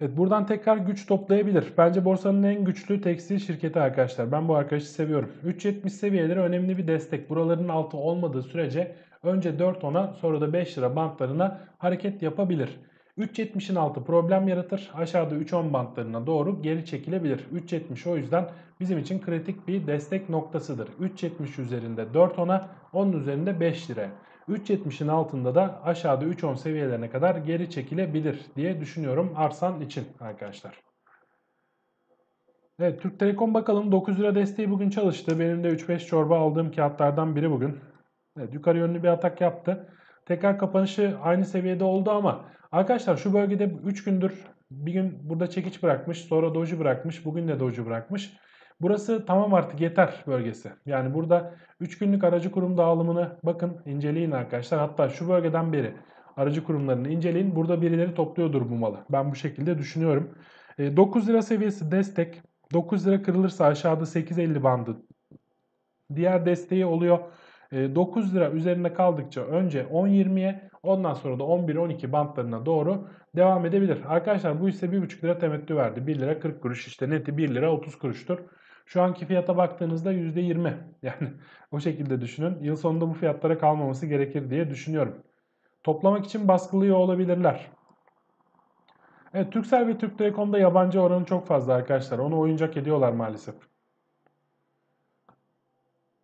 Evet buradan tekrar güç toplayabilir. Bence borsanın en güçlü tekstil şirketi arkadaşlar. Ben bu arkadaşı seviyorum. 3.70 seviyeleri önemli bir destek. Buraların altı olmadığı sürece önce 4.10'a sonra da 5 lira bantlarına hareket yapabilir. 3.70'in altı problem yaratır. Aşağıda 3.10 bantlarına doğru geri çekilebilir. 3.70 o yüzden bizim için kritik bir destek noktasıdır. 3.70 üzerinde 4.10'a, onun üzerinde 5 liraya. 3.70'in altında da aşağıda 3.10 seviyelerine kadar geri çekilebilir diye düşünüyorum Arsan için arkadaşlar. Evet Türk Telekom bakalım 9 lira desteği bugün çalıştı. Benim de 3-5 çorba aldığım kağıtlardan biri bugün. Evet yukarı yönlü bir atak yaptı. Tekrar kapanışı aynı seviyede oldu ama arkadaşlar şu bölgede 3 gündür bir gün burada çekiç bırakmış sonra doji bırakmış bugün de doji bırakmış. Burası tamam artık yeter bölgesi. Yani burada 3 günlük aracı kurum dağılımını bakın inceleyin arkadaşlar. Hatta şu bölgeden beri aracı kurumlarını inceleyin. Burada birileri topluyordur bu malı. Ben bu şekilde düşünüyorum. 9 e, lira seviyesi destek. 9 lira kırılırsa aşağıda 8.50 bandı. Diğer desteği oluyor. 9 e, lira üzerinde kaldıkça önce 10.20'ye ondan sonra da 11-12 bantlarına doğru devam edebilir. Arkadaşlar bu ise 1.5 lira temettü verdi. 1 lira 40 kuruş işte neti 1 lira 30 kuruştur. Şu anki fiyata baktığınızda %20. Yani o şekilde düşünün. Yıl sonunda bu fiyatlara kalmaması gerekir diye düşünüyorum. Toplamak için baskılıyor olabilirler. Evet Turkcell ve Türk Telekom'da yabancı oranı çok fazla arkadaşlar. Onu oyuncak ediyorlar maalesef.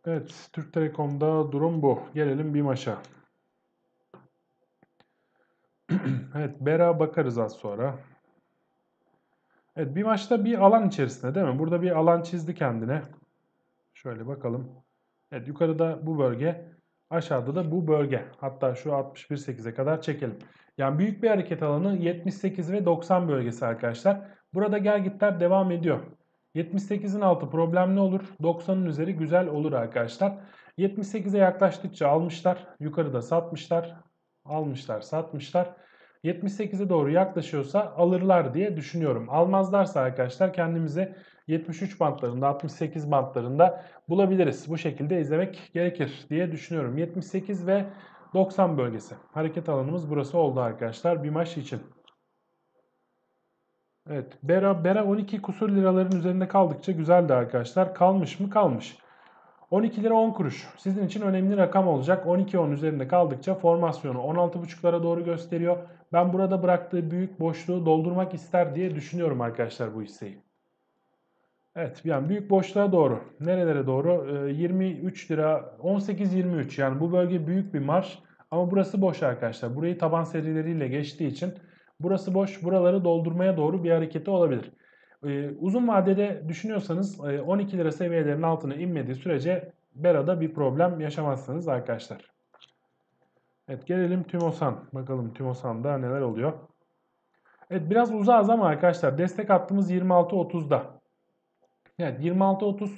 Evet Türk Telekom'da durum bu. Gelelim BİMAŞ'a. evet Bera bakarız az sonra. Evet bir maçta bir alan içerisinde değil mi? Burada bir alan çizdi kendine. Şöyle bakalım. Evet yukarıda bu bölge. Aşağıda da bu bölge. Hatta şu 61.8'e kadar çekelim. Yani büyük bir hareket alanı 78 ve 90 bölgesi arkadaşlar. Burada gelgitler devam ediyor. 78'in altı problemli olur. 90'ın üzeri güzel olur arkadaşlar. 78'e yaklaştıkça almışlar. Yukarıda satmışlar. Almışlar satmışlar. 78'e doğru yaklaşıyorsa alırlar diye düşünüyorum. Almazlarsa arkadaşlar kendimizi 73 bantlarında 68 bantlarında bulabiliriz. Bu şekilde izlemek gerekir diye düşünüyorum. 78 ve 90 bölgesi. Hareket alanımız burası oldu arkadaşlar bir maç için. Evet Bera, Bera 12 kusur liraların üzerinde kaldıkça güzeldi arkadaşlar. Kalmış mı? Kalmış. 12 lira 10 kuruş. Sizin için önemli rakam olacak. 12-10 üzerinde kaldıkça formasyonu 16.5'lara doğru gösteriyor. Ben burada bıraktığı büyük boşluğu doldurmak ister diye düşünüyorum arkadaşlar bu hisseyi. Evet yani büyük boşluğa doğru. Nerelere doğru? 23 ee, lira 18-23 yani bu bölge büyük bir marş. Ama burası boş arkadaşlar. Burayı taban serileriyle geçtiği için burası boş. Buraları doldurmaya doğru bir hareketi olabilir. Ee, uzun vadede düşünüyorsanız 12 e, lira seviyelerinin altına inmediği sürece Bera'da bir problem yaşamazsınız arkadaşlar. Evet gelelim Tümosan. Bakalım Tümosan'da neler oluyor. Evet biraz uzağız ama arkadaşlar destek hattımız 26.30'da. Evet 26.30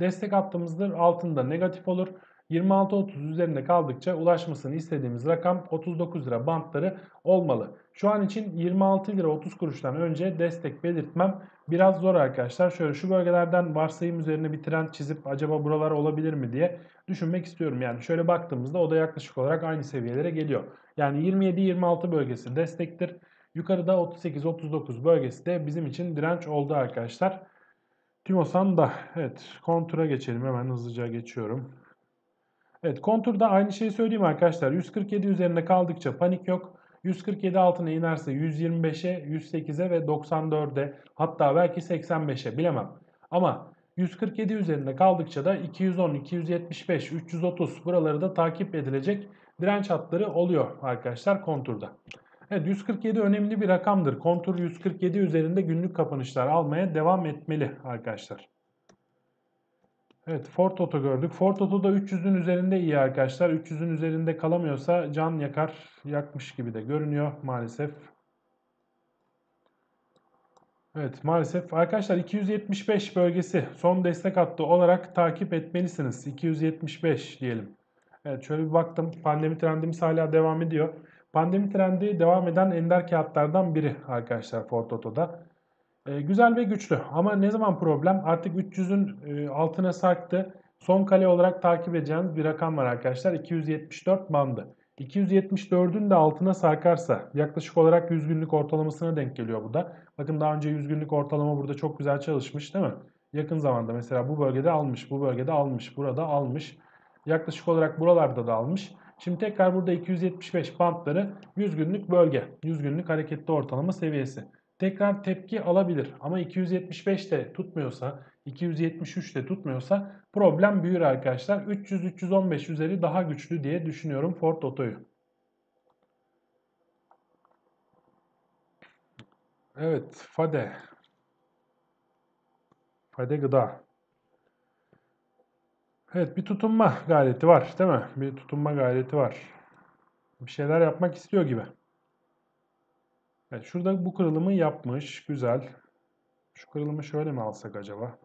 destek hattımızdır. Altında negatif olur. 26.30 üzerinde kaldıkça ulaşmasını istediğimiz rakam 39 lira bantları olmalı. Şu an için 26 lira 30 kuruştan önce destek belirtmem biraz zor arkadaşlar. Şöyle şu bölgelerden varsayım üzerine bir trend çizip acaba buralar olabilir mi diye düşünmek istiyorum. Yani şöyle baktığımızda o da yaklaşık olarak aynı seviyelere geliyor. Yani 27-26 bölgesi destektir. Yukarıda 38-39 bölgesi de bizim için direnç oldu arkadaşlar. Timosan da evet kontura geçelim hemen hızlıca geçiyorum. Evet konturda aynı şeyi söyleyeyim arkadaşlar. 147 üzerinde kaldıkça panik yok. 147 altına inerse 125'e, 108'e ve 94'e hatta belki 85'e bilemem. Ama 147 üzerinde kaldıkça da 210, 275, 330 buraları da takip edilecek direnç hatları oluyor arkadaşlar konturda. Evet 147 önemli bir rakamdır. Kontur 147 üzerinde günlük kapanışlar almaya devam etmeli arkadaşlar. Evet Ford Auto gördük. Ford Auto da 300'ün üzerinde iyi arkadaşlar. 300'ün üzerinde kalamıyorsa can yakar. Yakmış gibi de görünüyor maalesef. Evet maalesef arkadaşlar 275 bölgesi son destek hattı olarak takip etmelisiniz. 275 diyelim. Evet şöyle bir baktım. Pandemi trendimiz hala devam ediyor. Pandemi trendi devam eden ender kağıtlardan biri arkadaşlar Ford Auto'da. E, güzel ve güçlü ama ne zaman problem? Artık 300'ün e, altına sarktı. Son kale olarak takip edeceğiniz bir rakam var arkadaşlar. 274 bandı. 274'ün de altına sarkarsa yaklaşık olarak 100 günlük ortalamasına denk geliyor bu da. Bakın daha önce 100 günlük ortalama burada çok güzel çalışmış değil mi? Yakın zamanda mesela bu bölgede almış, bu bölgede almış, burada almış. Yaklaşık olarak buralarda da almış. Şimdi tekrar burada 275 bantları 100 günlük bölge, 100 günlük hareketli ortalama seviyesi tekrar tepki alabilir. Ama 275 de tutmuyorsa, 273 de tutmuyorsa problem büyür arkadaşlar. 300-315 üzeri daha güçlü diye düşünüyorum Ford Oto'yu. Evet, Fade. Fade gıda. Evet, bir tutunma gayreti var değil mi? Bir tutunma gayreti var. Bir şeyler yapmak istiyor gibi. Evet, şurada bu kırılımı yapmış. Güzel. Şu kırılımı şöyle mi alsak acaba?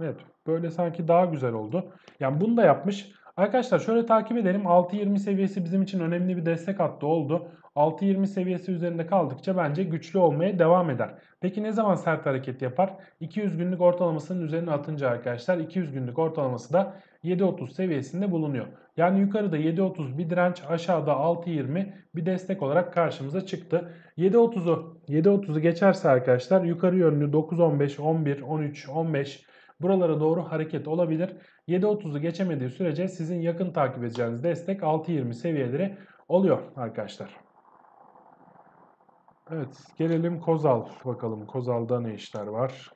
Evet. Böyle sanki daha güzel oldu. Yani bunu da yapmış. Arkadaşlar şöyle takip edelim. 6.20 seviyesi bizim için önemli bir destek hattı oldu. 6.20 seviyesi üzerinde kaldıkça bence güçlü olmaya devam eder. Peki ne zaman sert hareket yapar? 200 günlük ortalamasının üzerine atınca arkadaşlar 200 günlük ortalaması da 7.30 seviyesinde bulunuyor. Yani yukarıda 7.30 bir direnç aşağıda 6.20 bir destek olarak karşımıza çıktı. 7.30'u 7.30'u geçerse arkadaşlar yukarı yönlü 9.15, 11, 13, 15 buralara doğru hareket olabilir. 7.30'u geçemediği sürece sizin yakın takip edeceğiniz destek 6.20 seviyeleri oluyor arkadaşlar. Evet, gelelim Kozal. Bakalım Kozal'da ne işler var.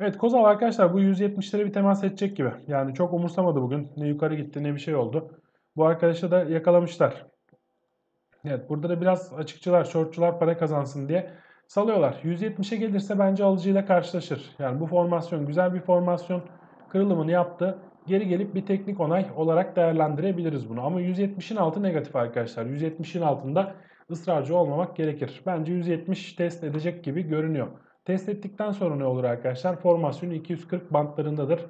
Evet Kozal arkadaşlar bu 170'lere bir temas edecek gibi. Yani çok umursamadı bugün. Ne yukarı gitti ne bir şey oldu. Bu arkadaşı da yakalamışlar. Evet burada da biraz açıkçılar, shortçular para kazansın diye salıyorlar. 170'e gelirse bence alıcıyla karşılaşır. Yani bu formasyon güzel bir formasyon. Kırılımını yaptı. Geri gelip bir teknik onay olarak değerlendirebiliriz bunu. Ama 170'in altı negatif arkadaşlar. 170'in altında ısrarcı olmamak gerekir. Bence 170 test edecek gibi görünüyor. Test ettikten sonra ne olur arkadaşlar? Formasyon 240 bantlarındadır.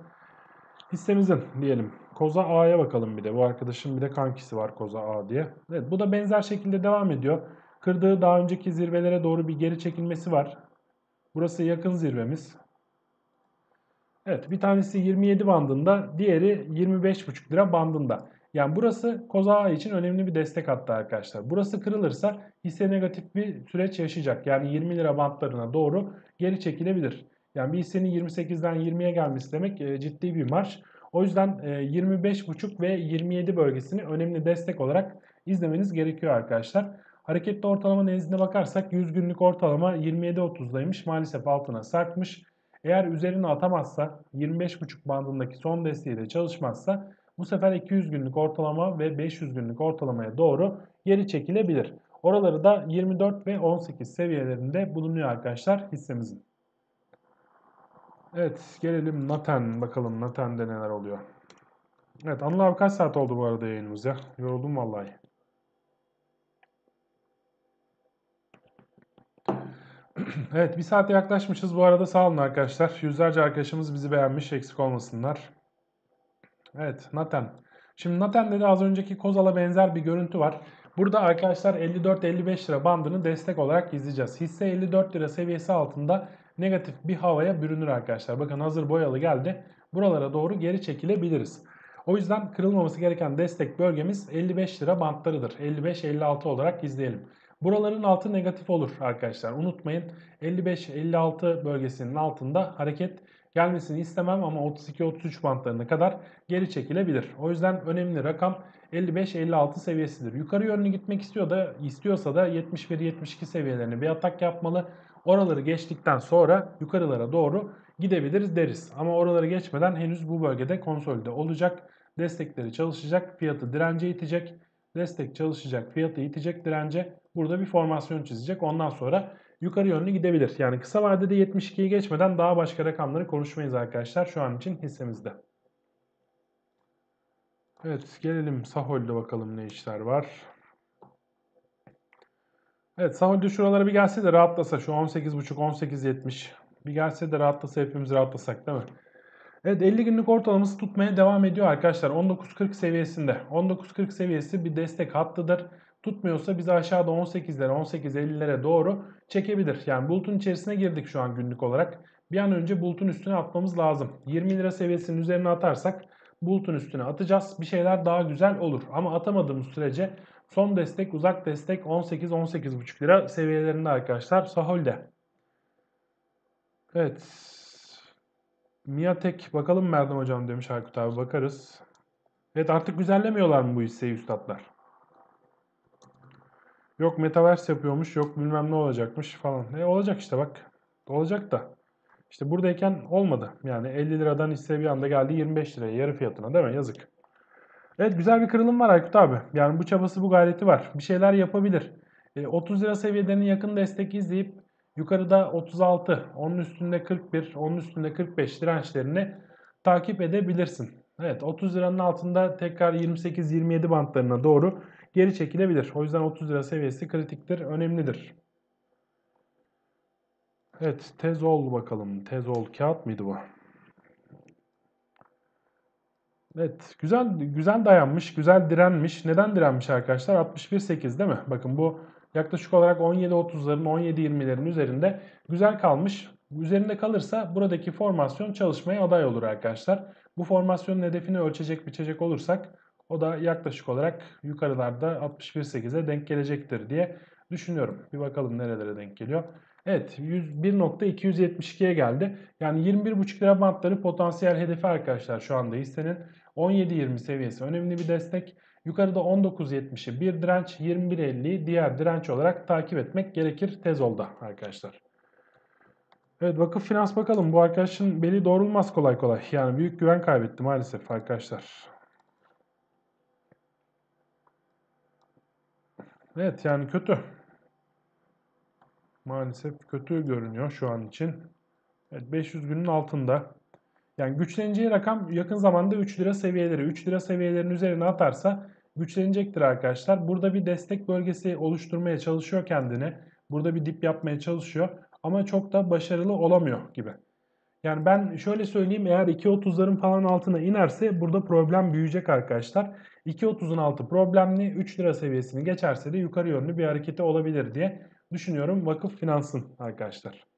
Hissemizin diyelim. Koza A'ya bakalım bir de. Bu arkadaşın bir de kankisi var Koza A diye. Evet bu da benzer şekilde devam ediyor. Kırdığı daha önceki zirvelere doğru bir geri çekilmesi var. Burası yakın zirvemiz. Evet bir tanesi 27 bandında, diğeri 25,5 lira bandında. Yani burası Koza için önemli bir destek hattı arkadaşlar. Burası kırılırsa hisse negatif bir süreç yaşayacak. Yani 20 lira bantlarına doğru geri çekilebilir. Yani bir hissenin 28'den 20'ye gelmesi demek e, ciddi bir marş. O yüzden 25,5 ve 27 bölgesini önemli destek olarak izlemeniz gerekiyor arkadaşlar. Hareketli ortalama nezdine bakarsak 100 günlük ortalama 27.30'daymış. Maalesef altına sarkmış. Eğer üzerine atamazsa 25.5 bandındaki son desteğiyle çalışmazsa bu sefer 200 günlük ortalama ve 500 günlük ortalamaya doğru geri çekilebilir. Oraları da 24 ve 18 seviyelerinde bulunuyor arkadaşlar hissemizin. Evet gelelim Naten bakalım Naten'de neler oluyor. Evet Anıl abi kaç saat oldu bu arada yayınımız ya? Yoruldum vallahi. evet bir saate yaklaşmışız. Bu arada sağ olun arkadaşlar. Yüzlerce arkadaşımız bizi beğenmiş. Eksik olmasınlar. Evet Naten. Şimdi Naten'de de az önceki Kozal'a benzer bir görüntü var. Burada arkadaşlar 54-55 lira bandını destek olarak izleyeceğiz. Hisse 54 lira seviyesi altında negatif bir havaya bürünür arkadaşlar. Bakın hazır boyalı geldi. Buralara doğru geri çekilebiliriz. O yüzden kırılmaması gereken destek bölgemiz 55 lira bantlarıdır. 55-56 olarak izleyelim. Buraların altı negatif olur arkadaşlar. Unutmayın 55-56 bölgesinin altında hareket gelmesini istemem ama 32-33 bantlarına kadar geri çekilebilir. O yüzden önemli rakam 55-56 seviyesidir. Yukarı yönlü gitmek istiyor da istiyorsa da 71-72 seviyelerine bir atak yapmalı. Oraları geçtikten sonra yukarılara doğru gidebiliriz deriz. Ama oraları geçmeden henüz bu bölgede konsolide olacak. Destekleri çalışacak, fiyatı dirence itecek. Destek çalışacak, fiyatı itecek dirence. Burada bir formasyon çizecek. Ondan sonra yukarı yönlü gidebilir. Yani kısa vadede 72'yi geçmeden daha başka rakamları konuşmayız arkadaşlar şu an için hissemizde. Evet gelelim Sahol'de bakalım ne işler var. Evet Sahol'de şuralara bir gelse de rahatlasa şu 18.5 18.70 bir gelse de rahatlasa hepimiz rahatlasak değil mi? Evet 50 günlük ortalaması tutmaya devam ediyor arkadaşlar. 19.40 seviyesinde. 19.40 seviyesi bir destek hattıdır. Tutmuyorsa bizi aşağıda 18'lere 18.50'lere doğru çekebilir. Yani bulutun içerisine girdik şu an günlük olarak. Bir an önce bulutun üstüne atmamız lazım. 20 lira seviyesinin üzerine atarsak bulutun üstüne atacağız. Bir şeyler daha güzel olur. Ama atamadığımız sürece son destek uzak destek 18-18,5 lira seviyelerinde arkadaşlar Sahol'de. Evet. Miatek bakalım Merdem hocam demiş Aykut abi bakarız. Evet artık güzellemiyorlar mı bu hisseyi üstadlar? Yok metaverse yapıyormuş yok bilmem ne olacakmış falan. E olacak işte bak. Olacak da. İşte buradayken olmadı. Yani 50 liradan hisse bir anda geldi 25 liraya yarı fiyatına değil mi? Yazık. Evet güzel bir kırılım var Aykut abi. Yani bu çabası bu gayreti var. Bir şeyler yapabilir. E, 30 lira seviyelerinin yakın destek izleyip yukarıda 36, onun üstünde 41, onun üstünde 45 dirençlerini takip edebilirsin. Evet 30 liranın altında tekrar 28-27 bantlarına doğru geri çekilebilir. O yüzden 30 lira seviyesi kritiktir, önemlidir. Evet tezol bakalım. Tezol kağıt mıydı bu? Evet güzel güzel dayanmış, güzel direnmiş. Neden direnmiş arkadaşlar? 61.8 değil mi? Bakın bu yaklaşık olarak 17.30'ların 17.20'lerin üzerinde güzel kalmış. Üzerinde kalırsa buradaki formasyon çalışmaya aday olur arkadaşlar. Bu formasyonun hedefini ölçecek biçecek olursak o da yaklaşık olarak yukarılarda 61.8'e denk gelecektir diye düşünüyorum. Bir bakalım nerelere denk geliyor. Evet 1.272'ye geldi. Yani 21.5 lira bantları potansiyel hedefi arkadaşlar şu anda hissenin. 17.20 seviyesi önemli bir destek. Yukarıda 19.70'i bir direnç 21.50'yi diğer direnç olarak takip etmek gerekir tezolda arkadaşlar. Evet vakıf finans bakalım. Bu arkadaşın beli doğrulmaz kolay kolay. Yani büyük güven kaybetti maalesef arkadaşlar. Evet yani kötü. Maalesef kötü görünüyor şu an için. Evet 500 günün altında. Yani güçleneceği rakam yakın zamanda 3 lira seviyeleri. 3 lira seviyelerinin üzerine atarsa güçlenecektir arkadaşlar. Burada bir destek bölgesi oluşturmaya çalışıyor kendini. Burada bir dip yapmaya çalışıyor. Ama çok da başarılı olamıyor gibi. Yani ben şöyle söyleyeyim eğer 2.30'ların falan altına inerse burada problem büyüyecek arkadaşlar. 2.30'un altı problemli 3 lira seviyesini geçerse de yukarı yönlü bir hareketi olabilir diye düşünüyorum vakıf finansın arkadaşlar.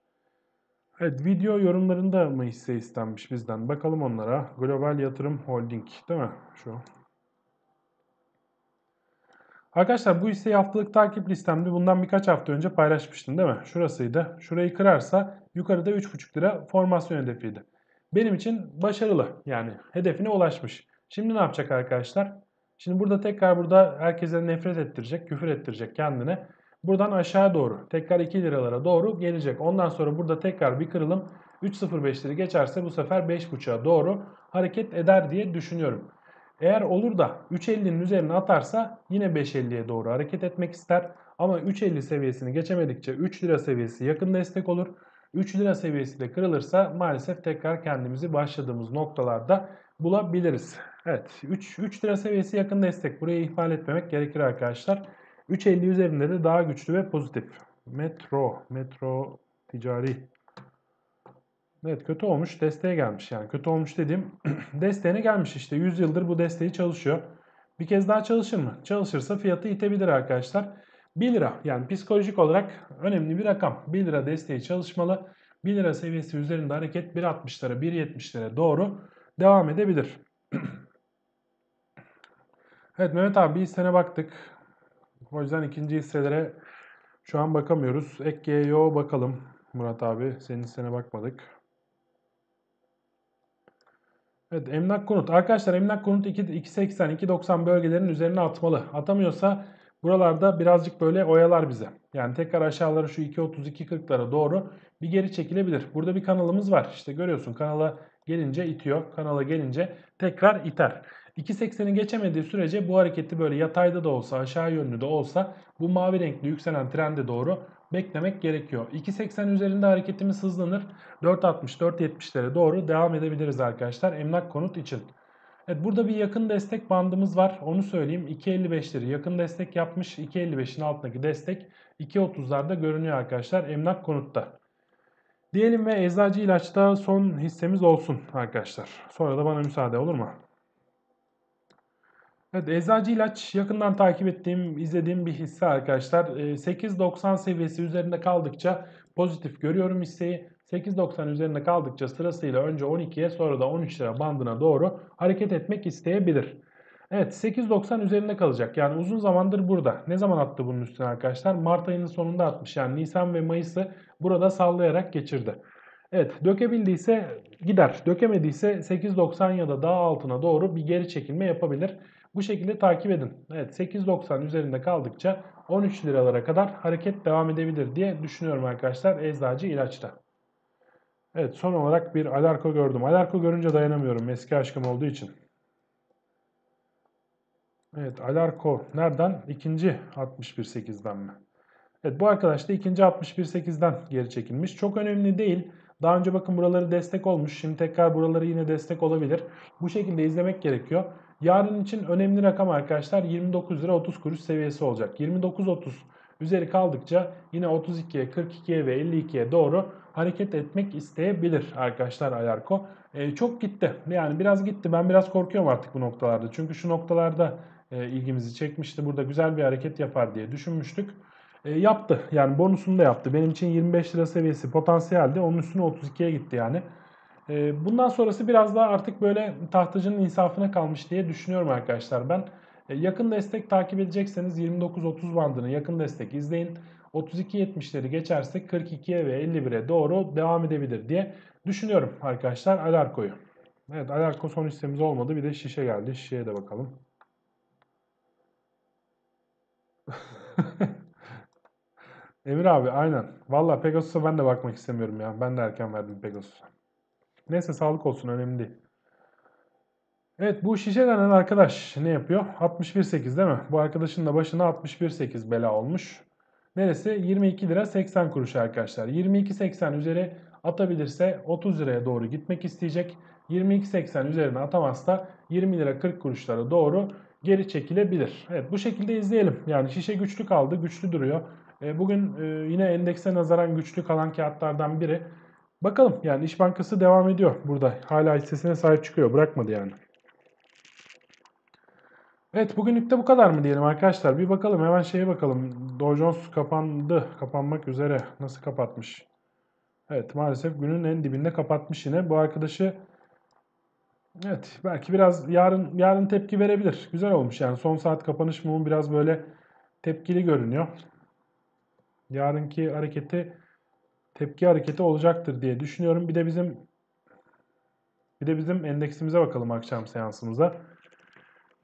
Evet video yorumlarında mı hisse istenmiş bizden? Bakalım onlara. Global Yatırım Holding değil mi? Şu. Arkadaşlar bu hisseyi haftalık takip listemde bundan birkaç hafta önce paylaşmıştım değil mi? Şurasıydı. Şurayı kırarsa yukarıda 3,5 lira formasyon hedefiydi. Benim için başarılı yani hedefine ulaşmış. Şimdi ne yapacak arkadaşlar? Şimdi burada tekrar burada herkese nefret ettirecek, küfür ettirecek kendine. Buradan aşağı doğru tekrar 2 liralara doğru gelecek. Ondan sonra burada tekrar bir kırılım 3.05'leri geçerse bu sefer 5.5'a doğru hareket eder diye düşünüyorum. Eğer olur da 3.50'nin üzerine atarsa yine 5.50'ye doğru hareket etmek ister. Ama 3.50 seviyesini geçemedikçe 3 lira seviyesi yakın destek olur. 3 lira seviyesi de kırılırsa maalesef tekrar kendimizi başladığımız noktalarda bulabiliriz. Evet 3, 3 lira seviyesi yakın destek. Burayı ihmal etmemek gerekir arkadaşlar. 3.50 üzerinde de daha güçlü ve pozitif. Metro, metro ticari. Evet kötü olmuş desteğe gelmiş yani kötü olmuş dediğim desteğine gelmiş işte 100 yıldır bu desteği çalışıyor. Bir kez daha çalışır mı? Çalışırsa fiyatı itebilir arkadaşlar. 1 lira yani psikolojik olarak önemli bir rakam. 1 lira desteği çalışmalı. 1 lira seviyesi üzerinde hareket 1.60'lara 1.70'lere doğru devam edebilir. evet Mehmet abi bir hissene baktık. O yüzden ikinci hisselere şu an bakamıyoruz. Ek bakalım. Murat abi senin hissene bakmadık. Evet emlak konut. Arkadaşlar emlak konut 2.80-2.90 bölgelerin üzerine atmalı. Atamıyorsa buralarda birazcık böyle oyalar bize. Yani tekrar aşağılara şu 2.30-2.40'lara doğru bir geri çekilebilir. Burada bir kanalımız var. İşte görüyorsun kanala gelince itiyor. Kanala gelince tekrar iter. 2.80'i geçemediği sürece bu hareketi böyle yatayda da olsa aşağı yönlü de olsa bu mavi renkli yükselen trende doğru beklemek gerekiyor. 2.80 üzerinde hareketimiz hızlanır. 4.60-4.70'lere doğru devam edebiliriz arkadaşlar emlak konut için. Evet burada bir yakın destek bandımız var. Onu söyleyeyim. 2.55'leri yakın destek yapmış. 2.55'in altındaki destek 2.30'larda görünüyor arkadaşlar emlak konutta. Diyelim ve eczacı ilaçta son hissemiz olsun arkadaşlar. Sonra da bana müsaade olur mu? Evet, eczacı ilaç yakından takip ettiğim, izlediğim bir hisse arkadaşlar. 8.90 ee, seviyesi üzerinde kaldıkça pozitif görüyorum hisseyi. 8.90 üzerinde kaldıkça sırasıyla önce 12'ye sonra da 13 lira bandına doğru hareket etmek isteyebilir. Evet 8.90 üzerinde kalacak. Yani uzun zamandır burada. Ne zaman attı bunun üstüne arkadaşlar? Mart ayının sonunda atmış. Yani Nisan ve Mayıs'ı burada sallayarak geçirdi. Evet dökebildiyse gider. Dökemediyse 8.90 ya da daha altına doğru bir geri çekilme yapabilir. Bu şekilde takip edin. Evet 8.90 üzerinde kaldıkça 13 liralara kadar hareket devam edebilir diye düşünüyorum arkadaşlar eczacı ilaçta. Evet son olarak bir Alarko gördüm. Alarko görünce dayanamıyorum eski aşkım olduğu için. Evet Alarko nereden? İkinci 61.8'den mi? Evet bu arkadaş da ikinci 61.8'den geri çekilmiş. Çok önemli değil. Daha önce bakın buraları destek olmuş. Şimdi tekrar buraları yine destek olabilir. Bu şekilde izlemek gerekiyor. Yarın için önemli rakam arkadaşlar 29 lira 30 kuruş seviyesi olacak. 29.30 üzeri kaldıkça yine 32'ye, 42'ye ve 52'ye doğru hareket etmek isteyebilir arkadaşlar Ayarko. E, çok gitti. Yani biraz gitti. Ben biraz korkuyorum artık bu noktalarda. Çünkü şu noktalarda e, ilgimizi çekmişti. Burada güzel bir hareket yapar diye düşünmüştük. E, yaptı. Yani bonusunu da yaptı. Benim için 25 lira seviyesi potansiyeldi. Onun üstüne 32'ye gitti yani. Ee, bundan sonrası biraz daha artık böyle tahtacının insafına kalmış diye düşünüyorum arkadaşlar ben. Ee, yakın destek takip edecekseniz 29-30 bandını yakın destek izleyin. 32-70'leri geçerse 42'ye ve 51'e doğru devam edebilir diye düşünüyorum arkadaşlar Alarko'yu. Evet Alarko son hissemiz olmadı bir de şişe geldi. Şişeye de bakalım. Emir abi aynen. Valla Pegasus'a ben de bakmak istemiyorum ya. Ben de erken verdim Pegasus'a. Neyse sağlık olsun önemli değil. Evet bu şişe denen arkadaş ne yapıyor? 61.8 değil mi? Bu arkadaşın da başına 61.8 bela olmuş. Neresi? 22 lira 80 kuruş arkadaşlar. 22.80 üzeri atabilirse 30 liraya doğru gitmek isteyecek. 22.80 üzerine atamazsa 20 lira 40 kuruşlara doğru geri çekilebilir. Evet bu şekilde izleyelim. Yani şişe güçlü kaldı, güçlü duruyor. E, bugün e, yine endekse nazaran güçlü kalan kağıtlardan biri. Bakalım yani İş Bankası devam ediyor burada. Hala hissesine sahip çıkıyor. Bırakmadı yani. Evet bugünlük de bu kadar mı diyelim arkadaşlar. Bir bakalım hemen şeye bakalım. Dow Jones kapandı. Kapanmak üzere. Nasıl kapatmış? Evet maalesef günün en dibinde kapatmış yine. Bu arkadaşı evet belki biraz yarın yarın tepki verebilir. Güzel olmuş yani son saat kapanış mumu biraz böyle tepkili görünüyor. Yarınki hareketi tepki hareketi olacaktır diye düşünüyorum. Bir de bizim bir de bizim endeksimize bakalım akşam seansımıza.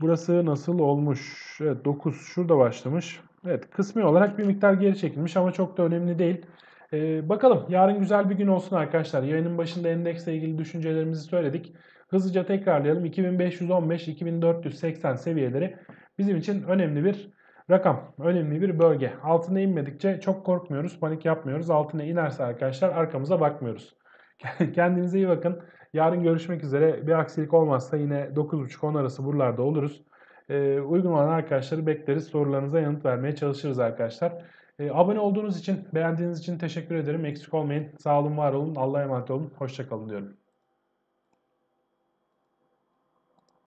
Burası nasıl olmuş? Evet 9 şurada başlamış. Evet kısmi olarak bir miktar geri çekilmiş ama çok da önemli değil. Ee, bakalım yarın güzel bir gün olsun arkadaşlar. Yayının başında endeksle ilgili düşüncelerimizi söyledik. Hızlıca tekrarlayalım. 2515-2480 seviyeleri bizim için önemli bir rakam. Önemli bir bölge. Altına inmedikçe çok korkmuyoruz, panik yapmıyoruz. Altına inerse arkadaşlar arkamıza bakmıyoruz. Kendinize iyi bakın. Yarın görüşmek üzere. Bir aksilik olmazsa yine 9.30-10 arası buralarda oluruz. Ee, uygun olan arkadaşları bekleriz. Sorularınıza yanıt vermeye çalışırız arkadaşlar. Ee, abone olduğunuz için, beğendiğiniz için teşekkür ederim. Eksik olmayın. Sağ olun, var olun. Allah'a emanet olun. Hoşçakalın diyorum.